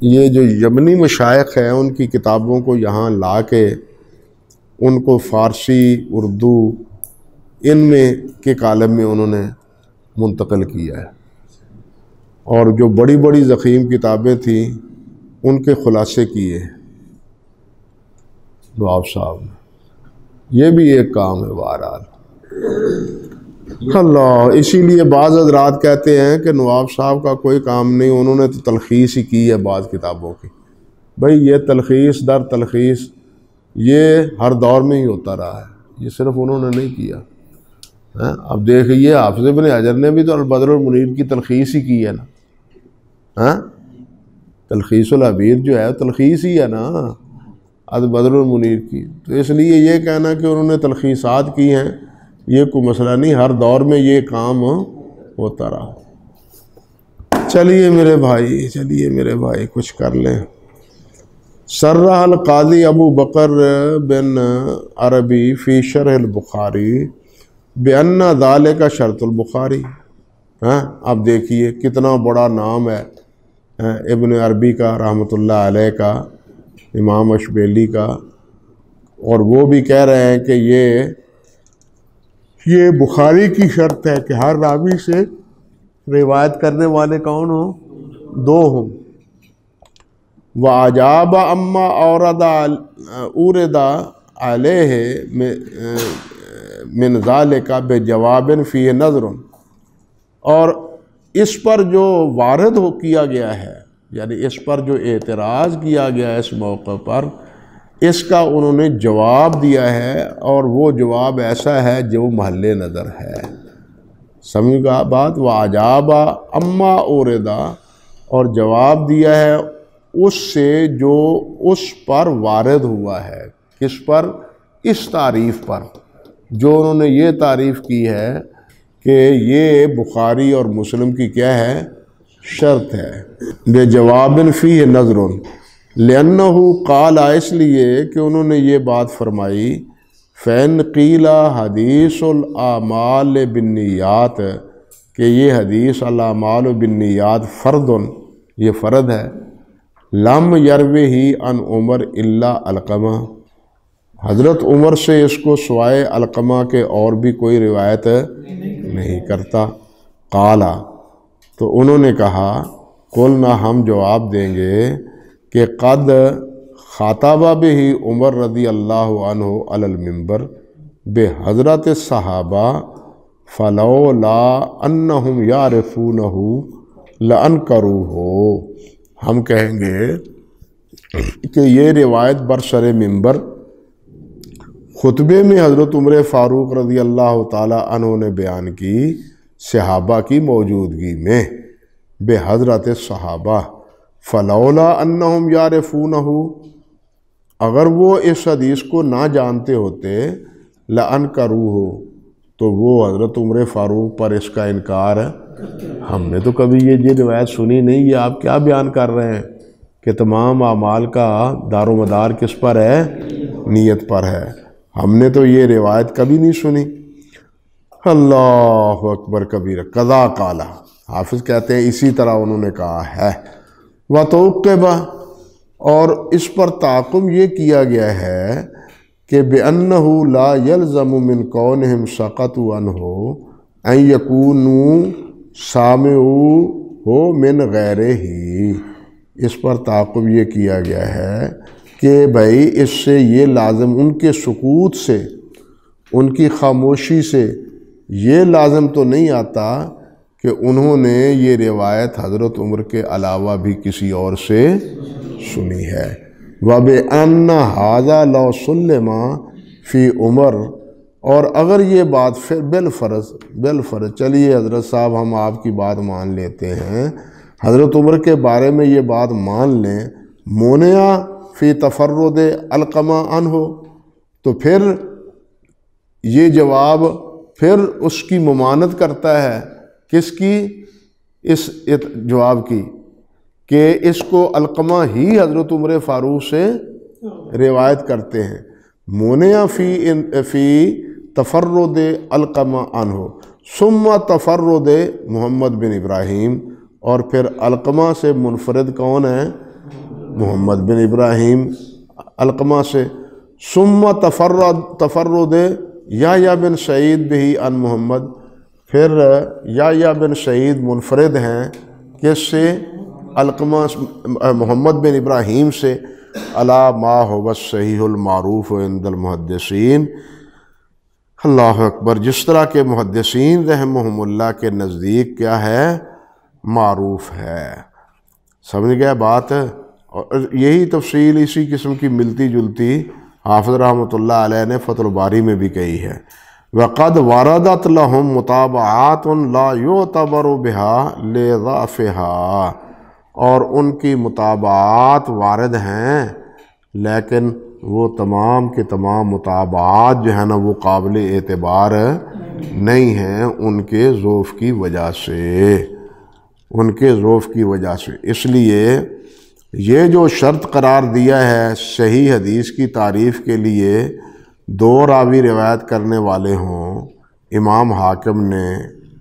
یہ جو یمنی مشائق ہیں ان کی کتابوں کو یہاں لا کے ان کو فارسی، اردو، ان میں کے کالم میں انہوں نے منتقل کیا ہے۔ اور جو بڑی بڑی زخیم کتابیں تھیں، ان کے خلاصے کیے نواب صاحب نے یہ بھی ایک کام ہے بہرحال۔ اللہ، اسی لیے بعض حضرات کہتے ہیں کہ نواب صاحب کا کوئی کام نہیں، انہوں نے تو تلخیص ہی کی ہے بعض کتابوں کی۔ بھائی، یہ تلخیص در تلخیص یہ ہر دور میں ہی ہوتا رہا ہے۔ یہ صرف انہوں نے نہیں کیا۔ ہاں، اب دیکھیے حافظ بن حجر نے بھی تو البدر المنیر کی تلخیص ہی کی ہے نا۔ ہاں تلخیص العبید جو ہے، تلخیص ہی ہے نا۔ البدر المنیر کی۔ تو اس لیے یہ کہنا کہ انہوں نے تلخیصات کی ہیں، یہ کوئی مسئلہ نہیں، ہر دور میں یہ کام ہوتا رہا۔ چلیے میرے بھائی، چلیے میرے بھائی، کچھ کر لیں۔ سرہ القاضی ابو بکر بن عربی فی شرح البخاری بے دال کا شرط البخاری۔ ہاں اب دیکھیے کتنا بڑا نام ہے ہاں، ابن عربی کا، رحمۃ اللہ علیہ کا، امام اشبیلی کا۔ اور وہ بھی کہہ رہے ہیں کہ یہ یہ بخاری کی شرط ہے کہ ہر راوی سے روایت کرنے والے کون ہوں؟ دو ہوں۔ وہ عجاب اما اوردا اوردا علیہ من ذال کا بے جواب فی نظر اور اس پر جو وارد ہو کیا گیا ہے یعنی اس پر جو اعتراض کیا گیا ہے اس موقع پر، اس کا انہوں نے جواب دیا ہے اور وہ جواب ایسا ہے جو محل نظر ہے۔ سمجھ گا بات؟ وہ عجابہ اما اوردا اور جواب دیا ہے اس سے جو اس پر وارد ہوا ہے، کس پر؟ اس تعریف پر۔ جو انہوں نے یہ تعریف کی ہے کہ یہ بخاری اور مسلم کی کیا ہے؟ شرط ہے۔ بے جواب فی نظر لن قالا اس لیے کہ انہوں نے یہ بات فرمائی فین قیلا حدیث العمال بنیات کہ یہ حدیث العمال بنیات فرد یہ فرد ہے۔ لم یرو ہی ان عمر اللہ علقمہ حضرت عمر سے اس کو سوائے علقمہ کے اور بھی کوئی روایت نہیں کرتا۔ قالا تو انہوں نے کہا کل نہ ہم جواب دیں گے کہ قد خاطابہ بے ہی عمر رضی اللہ عنہ المبر بے حضرت صحابہ فلو لا انہم یارفونہ لن ہو ہم کہیں گے کہ یہ روایت برسر ممبر خطبے میں حضرت عمر فاروق رضی اللہ تعالیٰ عنہ نے بیان کی صحابہ کی موجودگی میں بے حضرت صحابہ، فلولا انہم یارفونہ اگر وہ اس حدیث کو نہ جانتے ہوتے لن کا روح ہو تو وہ حضرت عمر فاروق پر اس کا انکار ہے ہم نے تو کبھی یہ یہ روایت سنی نہیں، یہ آپ کیا بیان کر رہے ہیں کہ تمام اعمال کا دار و مدار کس پر ہے؟ نیت پر ہے۔ ہم نے تو یہ روایت کبھی نہیں سنی۔ اللہ اکبر کبیر قضا کالا حافظ کہتے ہیں اسی طرح انہوں نے کہا ہے۔ و توقبہ اور اس پر تعقم یہ کیا گیا ہے کہ بے انَََََََََََََََََََََََََََََََََََََََََََََََََََََََََََََََََََََََََََ ہو لا يلزم من قون ہو این یقون سام ہو من غیر ہی۔ اس پر تعقب یہ کیا گیا ہے کہ بھائی اس سے یہ لازم ان کے سکوت سے، ان کی خاموشی سے یہ لازم تو نہیں آتا کہ انہوں نے یہ روایت حضرت عمر کے علاوہ بھی کسی اور سے سنی ہے۔ وب ان حاضہ لو سلما فی عمر اور اگر یہ بات پھر بالفرض بالفرض چلیے حضرت صاحب، ہم آپ کی بات مان لیتے ہیں۔ حضرت عمر کے بارے میں یہ بات مان لیں۔ مونیا فی تفرد القمہ ان ہو تو پھر یہ جواب پھر اس کی ممانت کرتا ہے۔ کس کی؟ اس جواب کی۔ کہ اس کو القمہ ہی حضرت عمر فاروق سے روایت کرتے ہیں۔ مونیا فی فی تفرد القمہ ان ہو تفرد محمد بن ابراہیم، اور پھر القمہ سے منفرد کون ہے؟ محمد بن ابراہیم القمہ سے۔ سما تفرد تفرد یا یا بن سعید بھی ان محمد۔ پھر یا بن سعید منفرد ہیں، کس سے؟ القمہ محمد بن ابراہیم سے۔ علا ما ہو بس صحیح المعروف عند المحدثین۔ اللہ اکبر، جس طرح کے محدثین رحمہم اللہ کے نزدیک کیا ہے، معروف ہے۔ سمجھ گیا بات؟ اور یہی تفصیل اسی قسم کی ملتی جلتی حافظ رحمۃ اللہ علیہ نے فتح الباری میں بھی کہی ہے۔ وقد واردت لہم مطابعات لا یعتبر بها لضعفها۔ اور ان کی مطابعات وارد ہیں، لیکن وہ تمام کے تمام مطابعات جو ہے نا وہ قابل اعتبار نہیں ہیں ان کے ذوف کی وجہ سے۔ ان کے ذوف کی وجہ سے۔ اس لیے یہ جو شرط قرار دیا ہے صحیح حدیث کی تعریف کے لیے دو راوی روایت کرنے والے ہوں۔ امام حاکم نے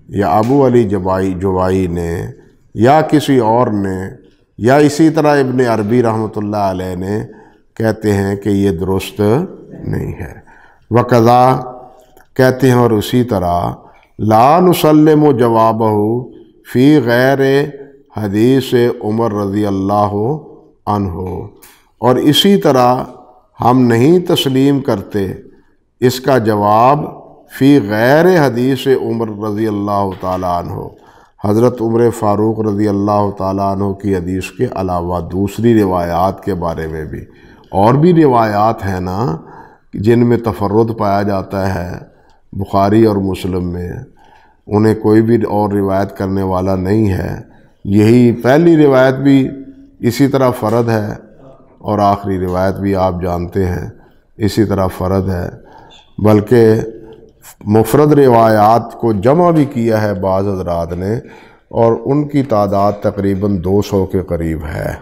یا ابو علی جبائی جوائی نے یا کسی اور نے یا اسی طرح ابن عربی رحمۃ اللہ علیہ نے کہتے ہیں کہ یہ درست نہیں ہے۔ وقضا، کہتے ہیں اور اسی طرح، لا نسلم و جواب فی غیر حدیث عمر رضی اللہ عنہ۔ اور اسی طرح ہم نہیں تسلیم کرتے اس کا جواب فی غیر حدیث عمر رضی اللہ تعالیٰ عنہ۔ حضرت عمر فاروق رضی اللہ تعالیٰ عنہ کی حدیث کے علاوہ دوسری روایات کے بارے میں بھی۔ اور بھی روایات ہیں نا، جن میں تفرد پایا جاتا ہے بخاری اور مسلم میں، انہیں کوئی بھی اور روایت کرنے والا نہیں ہے۔ یہی پہلی روایت بھی اسی طرح فرد ہے اور آخری روایت بھی آپ جانتے ہیں، اسی طرح فرد ہے۔ بلکہ مفرد روایات کو جمع بھی کیا ہے بعض حضرات نے، اور ان کی تعداد تقریباً دو سو کے قریب ہے۔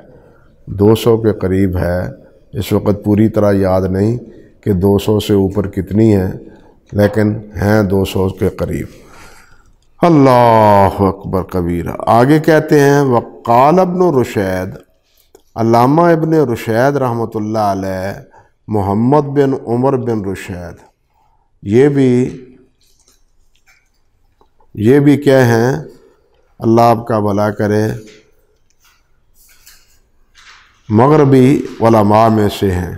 دو سو کے قریب ہے۔ اس وقت پوری طرح یاد نہیں کہ دو سو سے اوپر کتنی ہیں، لیکن ہیں دو سو کے قریب۔ اللہ اکبر کبیر۔ آگے کہتے ہیں، وقال ابن رشید۔ علامہ ابن رشید رحمۃ اللہ علیہ، محمد بن عمر بن رشید۔ یہ بھی یہ بھی کیا ہیں، اللہ آپ کا بھلا کرے۔ مغربی علماء میں سے ہیں۔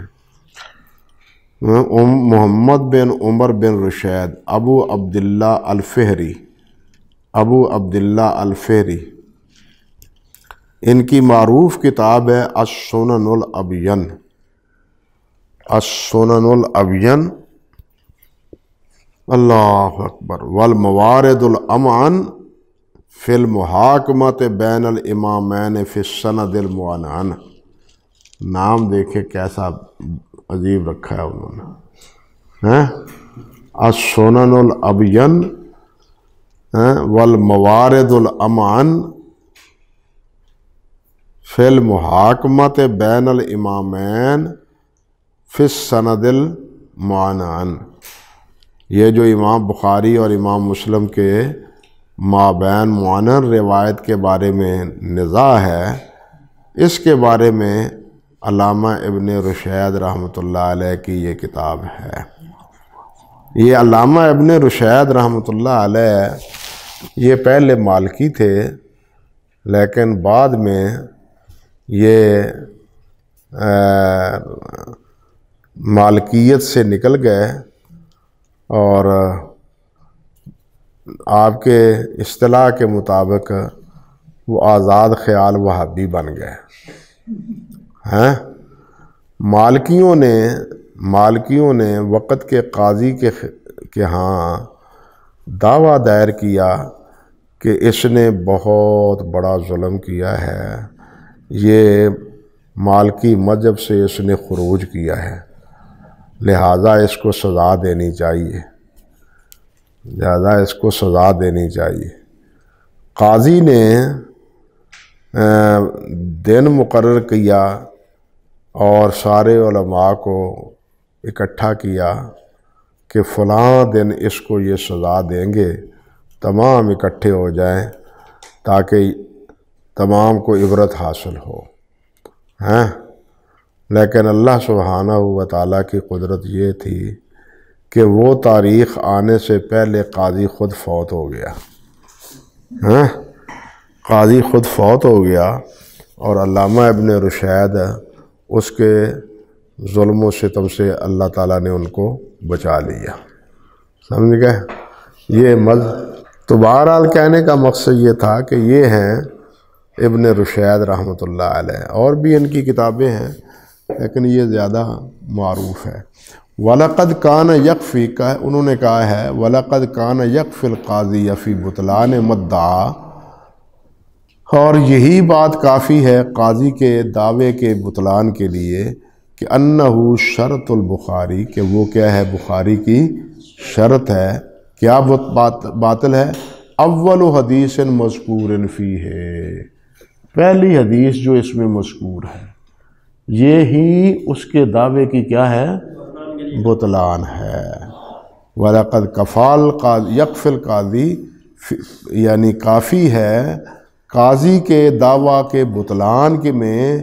محمد بن عمر بن رشید، ابو عبداللہ الفہری۔ ابو عبداللہ الفیری ان کی معروف کتاب ہے السنن الابین۔ السنن الابین۔ اللہ اکبر۔ والموارد الامان فی المحاکمت بین الامامین فی السند المعنان نام دیکھے کیسا عجیب رکھا ہے انہوں نے۔ السنن الابین والموارد الامان فی المحاکمت بین الامامین، فی السند المعنان یہ جو امام بخاری اور امام مسلم کے مابین معانر روایت کے بارے میں نظا ہے، اس کے بارے میں علامہ ابن رشید رحمۃ اللہ علیہ کی یہ کتاب ہے۔ یہ علامہ ابن رشید رحمۃ اللہ علیہ یہ پہلے مالکی تھے، لیکن بعد میں یہ مالکیت سے نکل گئے اور آپ کے اصطلاح کے مطابق وہ آزاد خیال وہابی بن گئے۔ ہیں؟ مالکیوں نے مالکیوں نے وقت کے قاضی کے کے ہاں دعویٰ دائر کیا کہ اس نے بہت بڑا ظلم کیا ہے۔ یہ مالکی مذہب سے اس نے خروج کیا ہے۔ لہٰذا اس کو سزا دینی چاہیے۔ لہٰذا اس کو سزا دینی چاہیے۔ قاضی نے دن مقرر کیا۔ اور سارے علماء کو اکٹھا کیا کہ فلاں دن اس کو یہ سزا دیں گے۔ تمام اکٹھے ہو جائیں تاکہ تمام کو عبرت حاصل ہو۔ ہیں لیکن اللہ سبحانہ و تعالیٰ کی قدرت یہ تھی کہ وہ تاریخ آنے سے پہلے قاضی خود فوت ہو گیا۔ ہیں قاضی خود فوت ہو گیا اور علامہ ابن رشید اس کے ظلم و ستم سے اللہ تعالیٰ نے ان کو بچا لیا۔ سمجھ گئے؟ یہ مز تو بہرحال کہنے کا مقصد یہ تھا کہ یہ ہیں ابن رشید رحمۃ اللہ علیہ۔ اور بھی ان کی کتابیں ہیں، لیکن یہ زیادہ معروف ہے۔ ولاقد کان یکفی کا انہوں نے کہا ہے ولاقد کان یکف القاضی یفی بطلان مدعا۔ اور یہی بات کافی ہے قاضی کے دعوے کے بطلان کے لیے کہ انہو شرط البخاری، کہ وہ کیا ہے، بخاری کی شرط ہے۔ کیا بات باطل ہے؟ اول حدیث مذکور فی ہے پہلی حدیث جو اس میں مذکور ہے، یہ ہی اس کے دعوے کی کیا ہے؟ بطلان ہے۔ ولاقد کفال یکف القاضی یعنی کافی ہے قاضی کے دعویٰ کے بطلان کے میں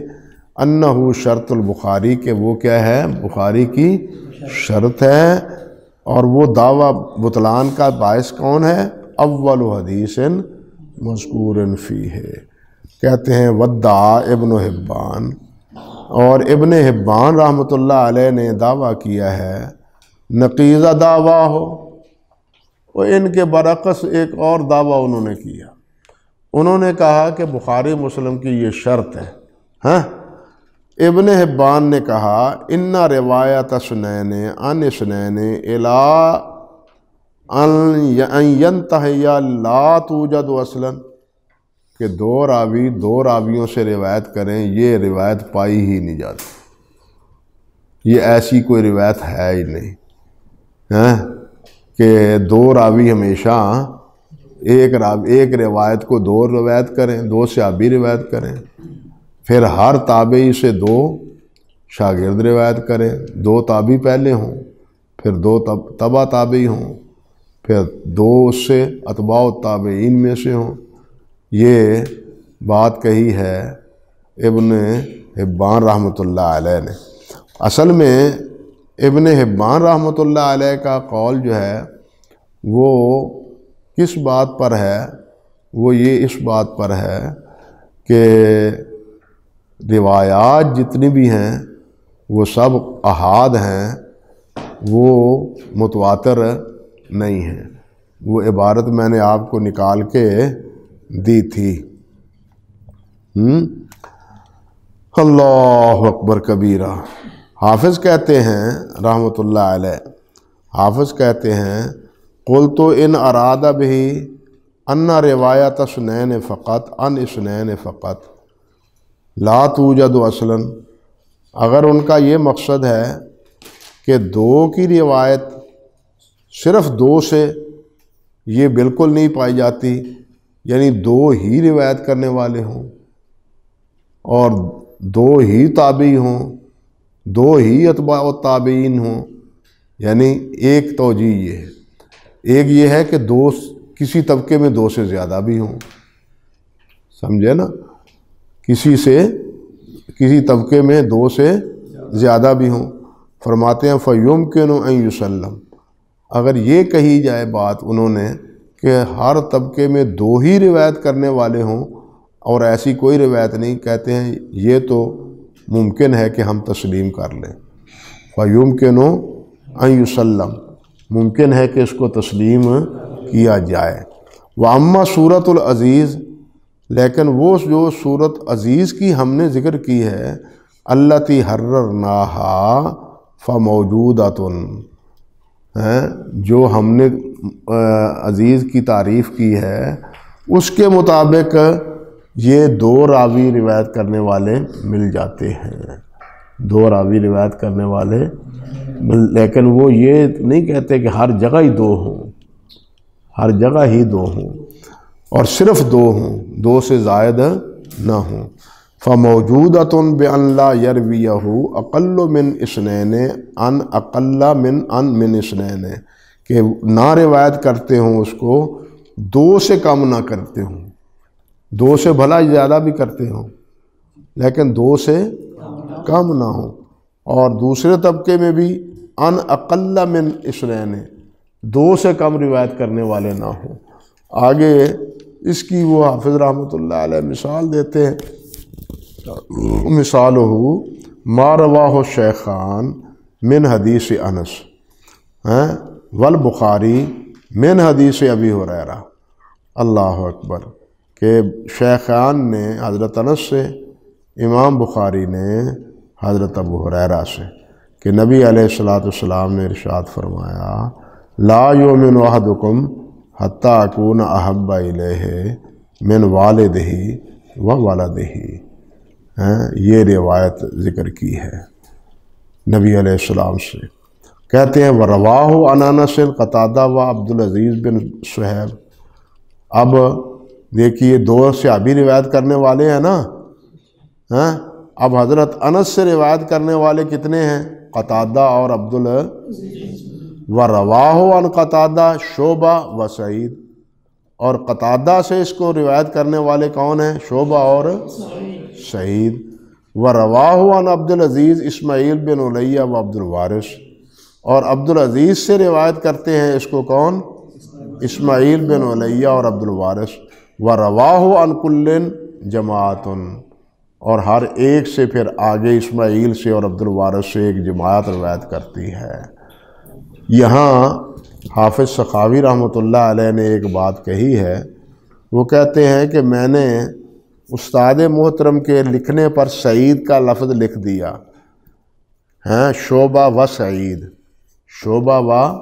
انہو شرط البخاری کے وہ کیا ہے؟ بخاری کی شرط ہے۔ اور وہ دعویٰ بطلان کا باعث کون ہے؟ اول حدیث مذکور فی ہے کہتے ہیں، ودعا ابن حبان۔ اور ابن حبان رحمۃ اللہ علیہ نے دعویٰ کیا ہے، نقیزہ دعویٰ ہو۔ وہ ان کے برعکس ایک اور دعویٰ انہوں نے کیا۔ انہوں نے کہا کہ بخاری مسلم کی یہ شرط ہے۔ ہاں؟ ابن حبان نے کہا، ان روایت سنین ان سنین الا تہیا لا توجد اصلا کہ دو راوی، دو راویوں سے روایت کریں، یہ روایت پائی ہی نہیں جاتی۔ یہ ایسی کوئی روایت ہے ہی نہیں۔ ہاں؟ کہ دو راوی ہمیشہ ایک ایک روایت کو دو روایت کریں، دو صحابی روایت کریں۔ پھر ہر تابعی سے دو شاگرد روایت کریں۔ دو تابعی پہلے ہوں، پھر دو تبا تابعی ہوں، پھر دو اس سے اتباع تابعین میں سے ہوں۔ یہ بات کہی ہے ابن حبان رحمۃ اللہ علیہ نے۔ اصل میں ابن حبان رحمۃ اللہ علیہ کا قول جو ہے، وہ کس بات پر ہے، وہ یہ اس بات پر ہے کہ روایات جتنی بھی ہیں، وہ سب احاد ہیں، وہ متواتر نہیں ہیں۔ وہ عبارت میں نے آپ کو نکال کے دی تھی۔ اللہ اکبر کبیرہ۔ حافظ کہتے ہیں رحمۃ اللہ علیہ۔ حافظ کہتے ہیں قل تو ان ارادہ بھی انا روایت سنین فقط، ان اسنین فقط۔ لا توجد اصلا۔ اگر ان کا یہ مقصد ہے کہ دو کی روایت صرف دو سے یہ بالکل نہیں پائی جاتی یعنی دو ہی روایت کرنے والے ہوں اور دو ہی تابعی ہوں، دو ہی اتباع و تابعین ہوں یعنی ایک توجہ یہ ہے۔ ایک یہ ہے کہ دو کسی طبقے میں دو سے زیادہ بھی ہوں۔ سمجھے نا؟ کسی سے، کسی طبقے میں دو سے زیادہ بھی ہوں۔ فرماتے ہیں فیوم کے نو یوسلم اگر یہ کہی جائے بات انہوں نے کہ ہر طبقے میں دو ہی روایت کرنے والے ہوں اور ایسی کوئی روایت نہیں، کہتے ہیں، یہ تو ممکن ہے کہ ہم تسلیم کر لیں۔ فیوم کے نو یوسلم ممکن ہے کہ اس کو تسلیم کیا جائے۔ وہ اماں صورت العزیز لیکن وہ جو صورت عزیز کی ہم نے ذکر کی ہے اللہ تی حرر نہا فموجوداتن جو ہم نے عزیز کی تعریف کی ہے، اس کے مطابق یہ دو راوی روایت کرنے والے مل جاتے ہیں۔ دو راوی روایت کرنے والے لیکن وہ یہ نہیں کہتے کہ ہر جگہ ہی دو ہوں۔ ہر جگہ ہی دو ہوں۔ اور صرف دو ہوں۔ دو سے زائد نہ ہوں۔ فموجودۃ بے اللہ یرویہ اقل من اسنین ان اقل من ان من اسنین کہ نہ روایت کرتے ہوں اس کو، دو سے کم نہ کرتے ہوں۔ دو سے بھلا زیادہ بھی کرتے ہوں۔ لیکن دو سے کم نہ ہوں۔ اور دوسرے طبقے میں بھی ان اقل من اسنین دو سے کم روایت کرنے والے نہ ہوں۔ آگے اس کی وہ حافظ رحمۃ اللہ علیہ مثال دیتے ہیں۔ مثال ہو مارواہ شیخان من حدیث انس ہیں ول بخاری من حدیث ابی حریرہ اللہ اکبر۔ کہ شیخان نے، حضرت انس سے، امام بخاری نے حضرت ابو حریرہ سے کہ نبی علیہ السلاۃ السلام نے ارشاد فرمایا، لا یومن وحدکم حتیٰ اکون احب الیہ من والدہی و والدہی ہاں، یہ روایت ذکر کی ہے نبی علیہ السلام سے۔ کہتے ہیں وہ رواہ انانس قطادہ و عبدالعزیز بن صہیب اب دیکھیے، دو سے ابھی روایت کرنے والے ہیں نا۔ ہاں اب حضرت انس سے روایت کرنے والے کتنے ہیں؟ قطادہ اور عبد و رواہ ان قطادہ، شعبہ و سعید۔ اور قطادہ سے اس کو روایت کرنے والے کون ہیں؟ شعبہ اور سعید۔ و رواہ عن عبد العزیز اسماعیل بن علیہ و عبد الوارث۔ اور عبد العزیز سے روایت کرتے ہیں اس کو کون؟ اسماعیل بن علیہ اور عبد الوارث۔ و رواہ عن کلن جماعت اور ہر ایک سے پھر آگے اسماعیل سے اور عبد الوارث سے ایک جماعت روایت کرتی ہے۔ یہاں حافظ سخاوی رحمۃ اللہ علیہ نے ایک بات کہی ہے۔ وہ کہتے ہیں کہ میں نے استاد محترم کے لکھنے پر سعید کا لفظ لکھ دیا۔ ہیں شعبہ و سعید۔ شعبہ و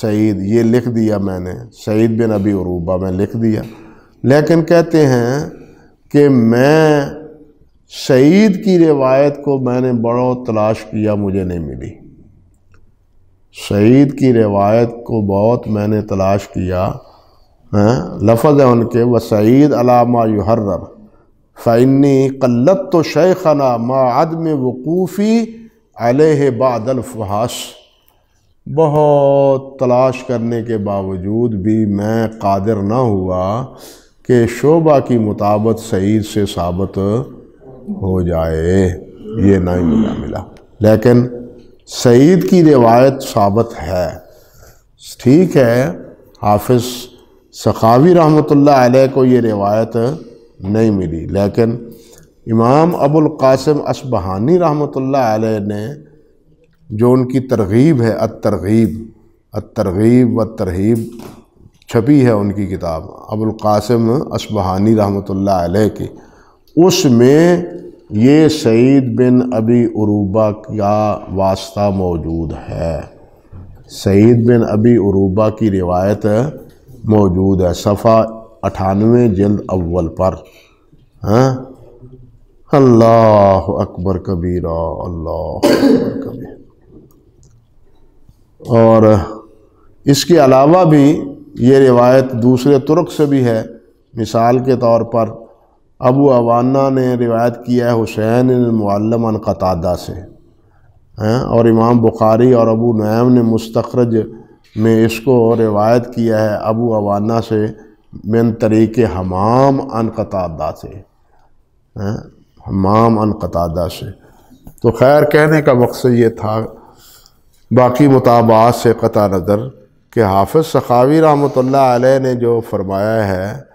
سعید، یہ لکھ دیا میں نے۔ سعید بن ابی عروبہ میں لکھ دیا۔ لیکن کہتے ہیں کہ میں سعید کی روایت کو میں نے بڑا تلاش کیا، مجھے نہیں ملی۔ سعید کی روایت کو بہت میں نے تلاش کیا ہاں، لفظ ہے ان کے وہ سعید علامہ یحرر فعنی قلت تو شیخنا ما عدم وقوفی علیہ بعد الفحاش بہت تلاش کرنے کے باوجود بھی میں قادر نہ ہوا کہ شعبہ کی مطابق سعید سے ثابت ہو جائے، یہ نہیں ملا ملا۔ لیکن سعید کی روایت ثابت ہے۔ ٹھیک ہے، حافظ سخاوی رحمۃ اللہ علیہ کو یہ روایت نہیں ملی۔ لیکن امام ابو القاسم اسبہانی رحمۃ اللہ علیہ نے جو ان کی ترغیب ہے، الترغیب الترغیب و ترغیب چھپی ہے ان کی کتاب ابو القاسم اسبہانی رحمۃ اللہ علیہ کی۔ اس میں یہ سعید بن ابی عروبہ کا واسطہ موجود ہے۔ سعید بن ابی عروبہ کی روایت موجود ہے۔ صفحہ اٹھانوے جلد اول پر۔ ہاں؟ اللہ اکبر کبیرہ، اللہ اکبر کبیر اور اس کے علاوہ بھی یہ روایت دوسرے ترک سے بھی ہے۔ مثال کے طور پر ابو عوانہ نے روایت کیا ہے حسین المعلم ان قطادہ سے ہاں؟ اور امام بخاری اور ابو نعیم نے مستخرج میں اس کو روایت کیا ہے ابو عوانہ سے من طریق حمام ان قطادہ سے ہاں؟ حمام ان قطادہ سے۔ تو خیر، کہنے کا مقصد یہ تھا، باقی مطابعات سے قطع نظر کہ حافظ سخاوی رحمۃ اللہ علیہ نے جو فرمایا ہے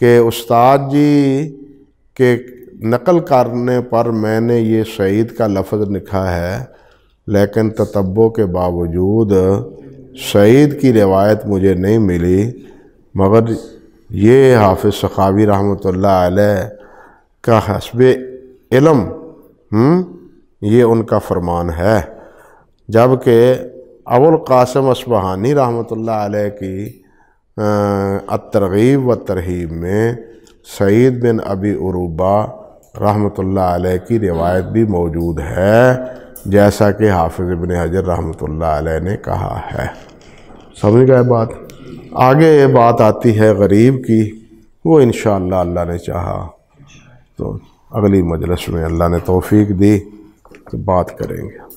کہ استاد جی کے نقل کرنے پر میں نے یہ شہید کا لفظ لکھا ہے، لیکن تتبوں کے باوجود سعید کی روایت مجھے نہیں ملی۔ مگر یہ حافظ سخاوی رحمۃ اللہ علیہ کا حسب علم، ہم، یہ ان کا فرمان ہے۔ جبکہ ابوالقاسم اسبہانی رحمۃ اللہ علیہ کی الترغیب و ترغیب میں سعید بن ابی عروبہ رحمۃ اللہ علیہ کی روایت بھی موجود ہے، جیسا کہ حافظ ابن حجر رحمۃ اللہ علیہ نے کہا ہے۔ سمجھ گئے بات؟ آگے یہ بات آتی ہے غریب کی، وہ انشاءاللہ اللہ نے چاہا۔ تو اگلی مجلس میں اللہ نے توفیق دی تو بات کریں گے۔